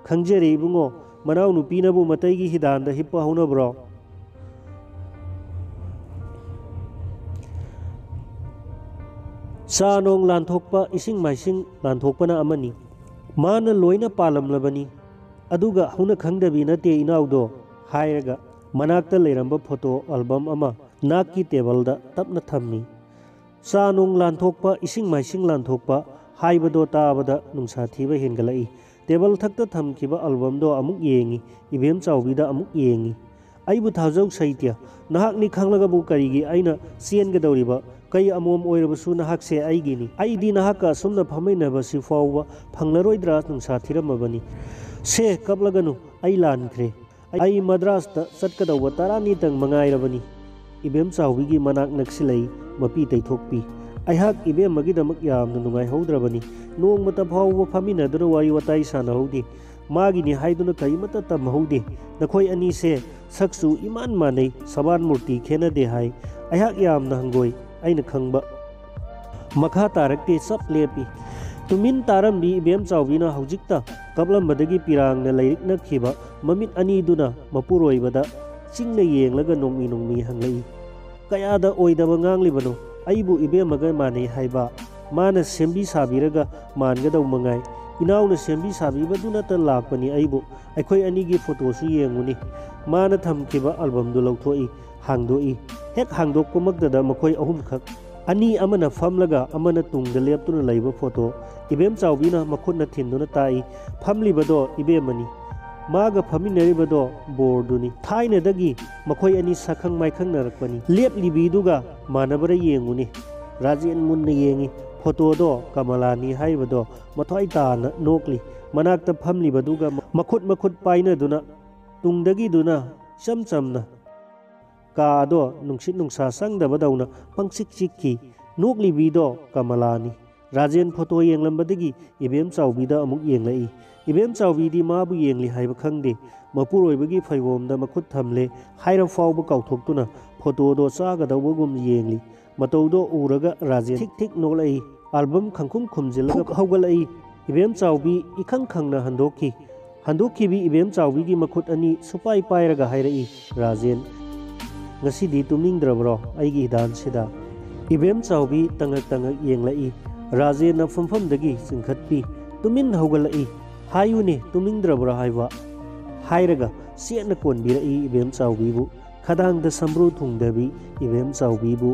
ꯈꯪꯖꯔꯦ ꯏꯕꯨꯡꯉꯣ ꯃꯅꯥꯎ ꯅꯨꯄꯤꯅꯕꯨ ꯃꯇꯩꯒꯤ ꯍꯤꯗꯥꯟꯗ ꯍꯤꯞꯄ ꯍꯧꯅꯕ꯭ꯔꯣ ꯆꯥ ꯅꯣꯡ ꯂꯥꯟꯊꯣꯛꯄ ꯏꯁꯤꯡ ꯃꯥꯏꯁꯤꯡ ꯂꯥꯟꯊꯣꯛꯄꯅ ꯑꯃꯅꯤ ꯃꯥꯅ ꯂꯣꯏꯅ ꯄꯥꯜꯂꯝꯂꯕꯅꯤ ꯑꯗꯨꯒ ꯍꯧꯅ ꯈꯪꯗꯕꯤ ꯅꯠꯇꯦ ꯏꯅꯥꯎꯗꯣ ꯍꯥꯏꯔꯒ ꯃꯅꯥꯛꯇ ꯂꯩꯔꯝꯕ ꯐꯣꯇꯣ ꯑꯜꯕꯝ ꯑꯃ ꯅꯥꯛꯀꯤ ꯇꯦꯕꯜꯗ ꯇꯞꯅ ꯊꯝꯃꯤ ꯆꯥ ꯅꯨꯡ ꯂꯥꯟꯊꯣꯛꯄ ꯏꯁꯤꯡ ꯃꯥꯏꯁꯤꯡ ꯂꯥꯟꯊꯣꯛꯄ ꯍꯥꯏꯕꯗꯣ ꯇꯥꯕꯗ ꯅꯨꯡꯁꯥ ꯊꯤꯕ ꯍꯦꯟꯒꯠꯂꯛꯏ टेबल थक्ता थमखिबा अल्बम दो अमुक येंगी इवेम चावबीदा अमुक येंगी अबु थाजौ सैत्य नहाकनी खांगलगबु करीगी आइना कई अमोम ओइरबसु नहाकसे नहाक असम नहाका असुमना फमैनबसि फावबा फंगलरोइद्रा नुसा से कबलगनु आई लानख्रे मद्रास चटकदौबा तरानी तंग मंगाइरबनी इवेम चावबीगी मनाक नक्सिलै मपी तैथोकपी ꯑꯩꯍꯥꯛ ꯏꯕꯦꯝꯃꯒꯤꯗꯃꯛ ꯌꯥꯝꯅ ꯅꯨꯡꯉꯥꯏꯍꯧꯗ꯭ꯔꯕꯅꯤ ꯅꯣꯡꯃꯇ ꯐꯥꯎꯕ ꯐꯝꯃꯤꯟꯅꯗꯨꯅ ꯋꯥꯔꯤ ꯋꯥꯇꯥꯏ ꯁꯥꯟꯅꯍꯧꯗꯦ ꯃꯥꯒꯤꯅꯤ ꯍꯥꯏꯗꯨꯅ ꯀꯔꯤꯃꯠꯇ ꯇꯝꯍꯧꯗꯦ ꯅꯈꯣꯏ ꯑꯅꯤꯁꯦ ꯁꯛꯁꯨ ꯏꯃꯥꯟ ꯃꯥꯟꯅꯩ ꯁꯕꯥꯟ ꯃꯨꯔꯇꯤ ꯈꯦꯠꯅꯗꯦ ꯍꯥꯏ ꯑꯩꯍꯥꯛ ꯌꯥꯝꯅ ꯍꯪꯒꯣꯏ ꯑꯩꯅ ꯈꯪꯕ ꯃꯈꯥ ꯇꯥꯔꯛꯇꯦ ꯆꯞ ꯂꯦꯞꯄꯤ ꯇꯨꯃꯤꯟ ꯇꯥꯔꯝꯕꯤ ꯏꯕꯦꯝ ꯆꯥꯎꯕꯤꯅ ꯍꯧꯖꯤꯛꯇ ꯀꯞꯂꯝꯕꯗꯒꯤ ꯄꯤꯔꯥꯡꯅ ꯂꯩꯔꯤꯛꯅꯈꯤꯕ ꯃꯃꯤꯠ ꯑꯅꯤꯗꯨꯅ ꯃꯄꯨꯔꯣꯏꯕꯗ ꯆꯤꯡꯅ ꯌꯦꯡꯂꯒ ꯅꯣꯡꯃꯤ ꯅꯣꯡꯃꯤ ꯍꯪꯂꯛꯏ ꯀꯌꯥꯗ ꯑꯣꯏꯗꯕ ꯉꯥꯡꯂꯤꯕꯅꯣ ꯑꯩꯕꯨ ꯏꯕꯦꯝꯃꯒ ꯃꯥꯟꯅꯩ ꯍꯥꯏꯕ ꯃꯥꯅ ꯁꯦꯝꯕꯤ ꯁꯥꯕꯤꯔꯒ ꯃꯥꯟꯒꯗꯧ ꯃꯉꯥꯏ ꯏꯅꯥꯎꯅ ꯁꯦꯝꯕꯤ ꯁꯥꯕꯤꯕꯗꯨꯅꯇ ꯂꯥꯛꯄꯅꯤ ꯑꯩꯕꯨ ꯑꯩꯈꯣꯏ ꯑꯅꯤꯒꯤ ꯐꯣꯇꯣꯁꯨ ꯌꯦꯡꯉꯨꯅꯤ ꯃꯥꯅ ꯊꯝꯈꯤꯕ ꯑꯜꯕꯝꯗꯨ ꯂꯧꯊꯣꯛꯏ ꯍꯥꯡꯗꯣꯛꯏ ꯍꯦꯛ ꯍꯥꯡꯗꯣꯛꯄꯃꯛꯇꯗ ꯃꯈꯣꯏ ꯑꯍꯨꯝꯈꯛ ꯑꯅꯤ ꯑꯃꯅ ꯐꯝꯂꯒ ꯑꯃꯅ ꯇꯨꯡꯗ ꯂꯦꯞꯇꯨꯅ ꯂꯩꯕ ꯐꯣꯇꯣ ꯏꯕꯦꯝ ꯆꯥꯎꯕꯤꯅ ꯃꯈꯨꯠꯅ ꯊꯤꯟꯗꯨꯅ ꯇꯥꯛꯏ ꯐꯝꯂꯤꯕꯗꯣ ꯏꯕꯦꯝꯃꯅꯤ ꯃꯥꯒ ꯐꯝꯃꯤꯟꯅꯔꯤꯕꯗꯣ ꯕꯣꯔꯗꯨꯅꯤ ꯊꯥꯏꯅꯗꯒꯤ ꯃꯈꯣꯏ ꯑꯅꯤ ꯁꯛꯈꯪ ꯃꯥꯏꯈꯪꯅꯔꯛꯄꯅꯤ ꯂꯦꯞꯂꯤꯕꯤꯗꯨꯒ ꯃꯥꯟꯅꯕꯔ ꯌꯦꯡꯉꯨꯅꯤ ꯔꯥꯖꯦꯟ ꯃꯨꯟꯅ ꯌꯦꯡꯉꯤ ꯐꯣꯇꯣꯗꯣ ꯀꯃꯂꯥꯅꯤ ꯍꯥꯏꯔꯤꯕꯗꯣ ꯃꯊ꯭ꯋꯥꯏ ꯇꯥꯅ ꯅꯣꯛꯂꯤ ꯃꯅꯥꯛꯇ ꯐꯝꯂꯤꯕꯗꯨꯒ ꯃꯈꯨꯠ ꯃꯈꯨꯠ ꯄꯥꯏꯅꯗꯨꯅ ꯇꯨꯡꯗꯒꯤꯗꯨꯅ ꯏꯆꯝ ꯆꯝꯅ ꯀꯥꯗꯣ ꯅꯨꯡꯁꯤꯠ ꯅꯨꯡꯁꯥ ꯆꯪꯗꯕꯗꯧꯅ ꯄꯪꯆꯤꯛ ꯆꯤꯛꯈꯤ ꯅꯣꯛꯂꯤꯕꯤꯗꯣ ꯀꯃꯂꯥꯅꯤ ꯔꯥꯖꯦꯟ ꯐꯣꯇꯣ ꯌꯦꯡꯂꯝꯕꯗꯒꯤ ꯏꯕꯦꯝ ꯆꯥꯎꯕꯤꯗ ꯑꯃꯨꯛ ꯌꯦꯡꯂꯛꯏ ꯏꯕꯦꯝ ꯆꯥꯎꯕꯤꯗꯤ ꯃꯥꯕꯨ ꯌꯦꯡꯂꯤ ꯍꯥꯏꯕ ꯈꯪꯗꯦ ꯃꯄꯨꯔꯣꯏꯕꯒꯤ ꯐꯩꯕꯣꯝꯗ ꯃꯈꯨꯠ ꯊꯝꯂꯦ ꯍꯥꯏꯔ ꯐꯥꯎꯕ ꯀꯥꯎꯊꯣꯛꯇꯨꯅ ꯐꯣꯇꯣꯗꯣ ꯆꯥꯒꯗꯧꯕꯒꯨꯝ ꯌꯦꯡꯂꯤ ꯃꯇꯧꯗꯣ ꯎꯔꯒ ꯔꯥꯖꯦꯟ ꯊꯤꯛ ꯊꯤꯛ ꯅꯣꯛꯂꯛꯏ ꯑꯜꯕꯝ ꯈꯪꯈꯨꯝ ꯈꯨꯝꯖꯤꯜꯂꯒ ꯍꯧꯒꯠꯂꯛꯏ ꯏꯕꯦꯝ ꯆꯥꯎꯕꯤ ꯏꯈꯪ ꯈꯪꯅ ꯍꯟꯗꯣꯛꯈꯤ ꯍꯟꯗꯣꯛꯈꯤꯕꯤ ꯏꯕꯦꯝ ꯆꯥꯎꯕꯤꯒꯤ ꯃꯈꯨꯠ ꯑꯅꯤ ꯁꯨꯄꯥꯏ ꯄꯥꯏꯔꯒ ꯍꯥꯏꯔꯛꯏ ꯔꯥꯖꯦꯟ ꯉꯁꯤꯗꯤ ꯇꯨꯝꯅꯤꯡꯗ꯭ꯔꯕ꯭ꯔꯣ ꯑꯩꯒꯤ ꯍꯤꯗꯥꯟꯁꯤꯗ ꯏꯕꯦꯝ ꯆꯥꯎꯕꯤ ꯇꯉꯛ ꯇꯉꯛ ꯌꯦꯡꯂꯛꯏ ꯔꯥꯖꯦꯟꯅ ꯐꯝꯐꯝꯗꯒꯤ ꯆꯤꯡꯈꯠꯄꯤ ꯇꯨꯃꯤꯟ ꯍꯧꯒꯠꯂꯛꯏ ꯍꯥꯏꯌꯨꯅꯦ ꯇꯨꯝꯅꯤꯡꯗ꯭ꯔꯕ꯭ꯔꯥ ꯍꯥꯏꯕ ꯍꯥꯏꯔꯒ ꯆꯦꯠꯅ ꯀꯣꯟꯕꯤꯔꯛꯏ ꯏꯕꯦꯝ ꯆꯥꯎꯕꯤꯕꯨ ꯈꯗꯥꯡꯗ ꯁꯝꯕ꯭ꯔꯨ ꯊꯨꯡꯗꯕꯤ ꯏꯕꯦꯝ ꯆꯥꯎꯕꯤꯕꯨ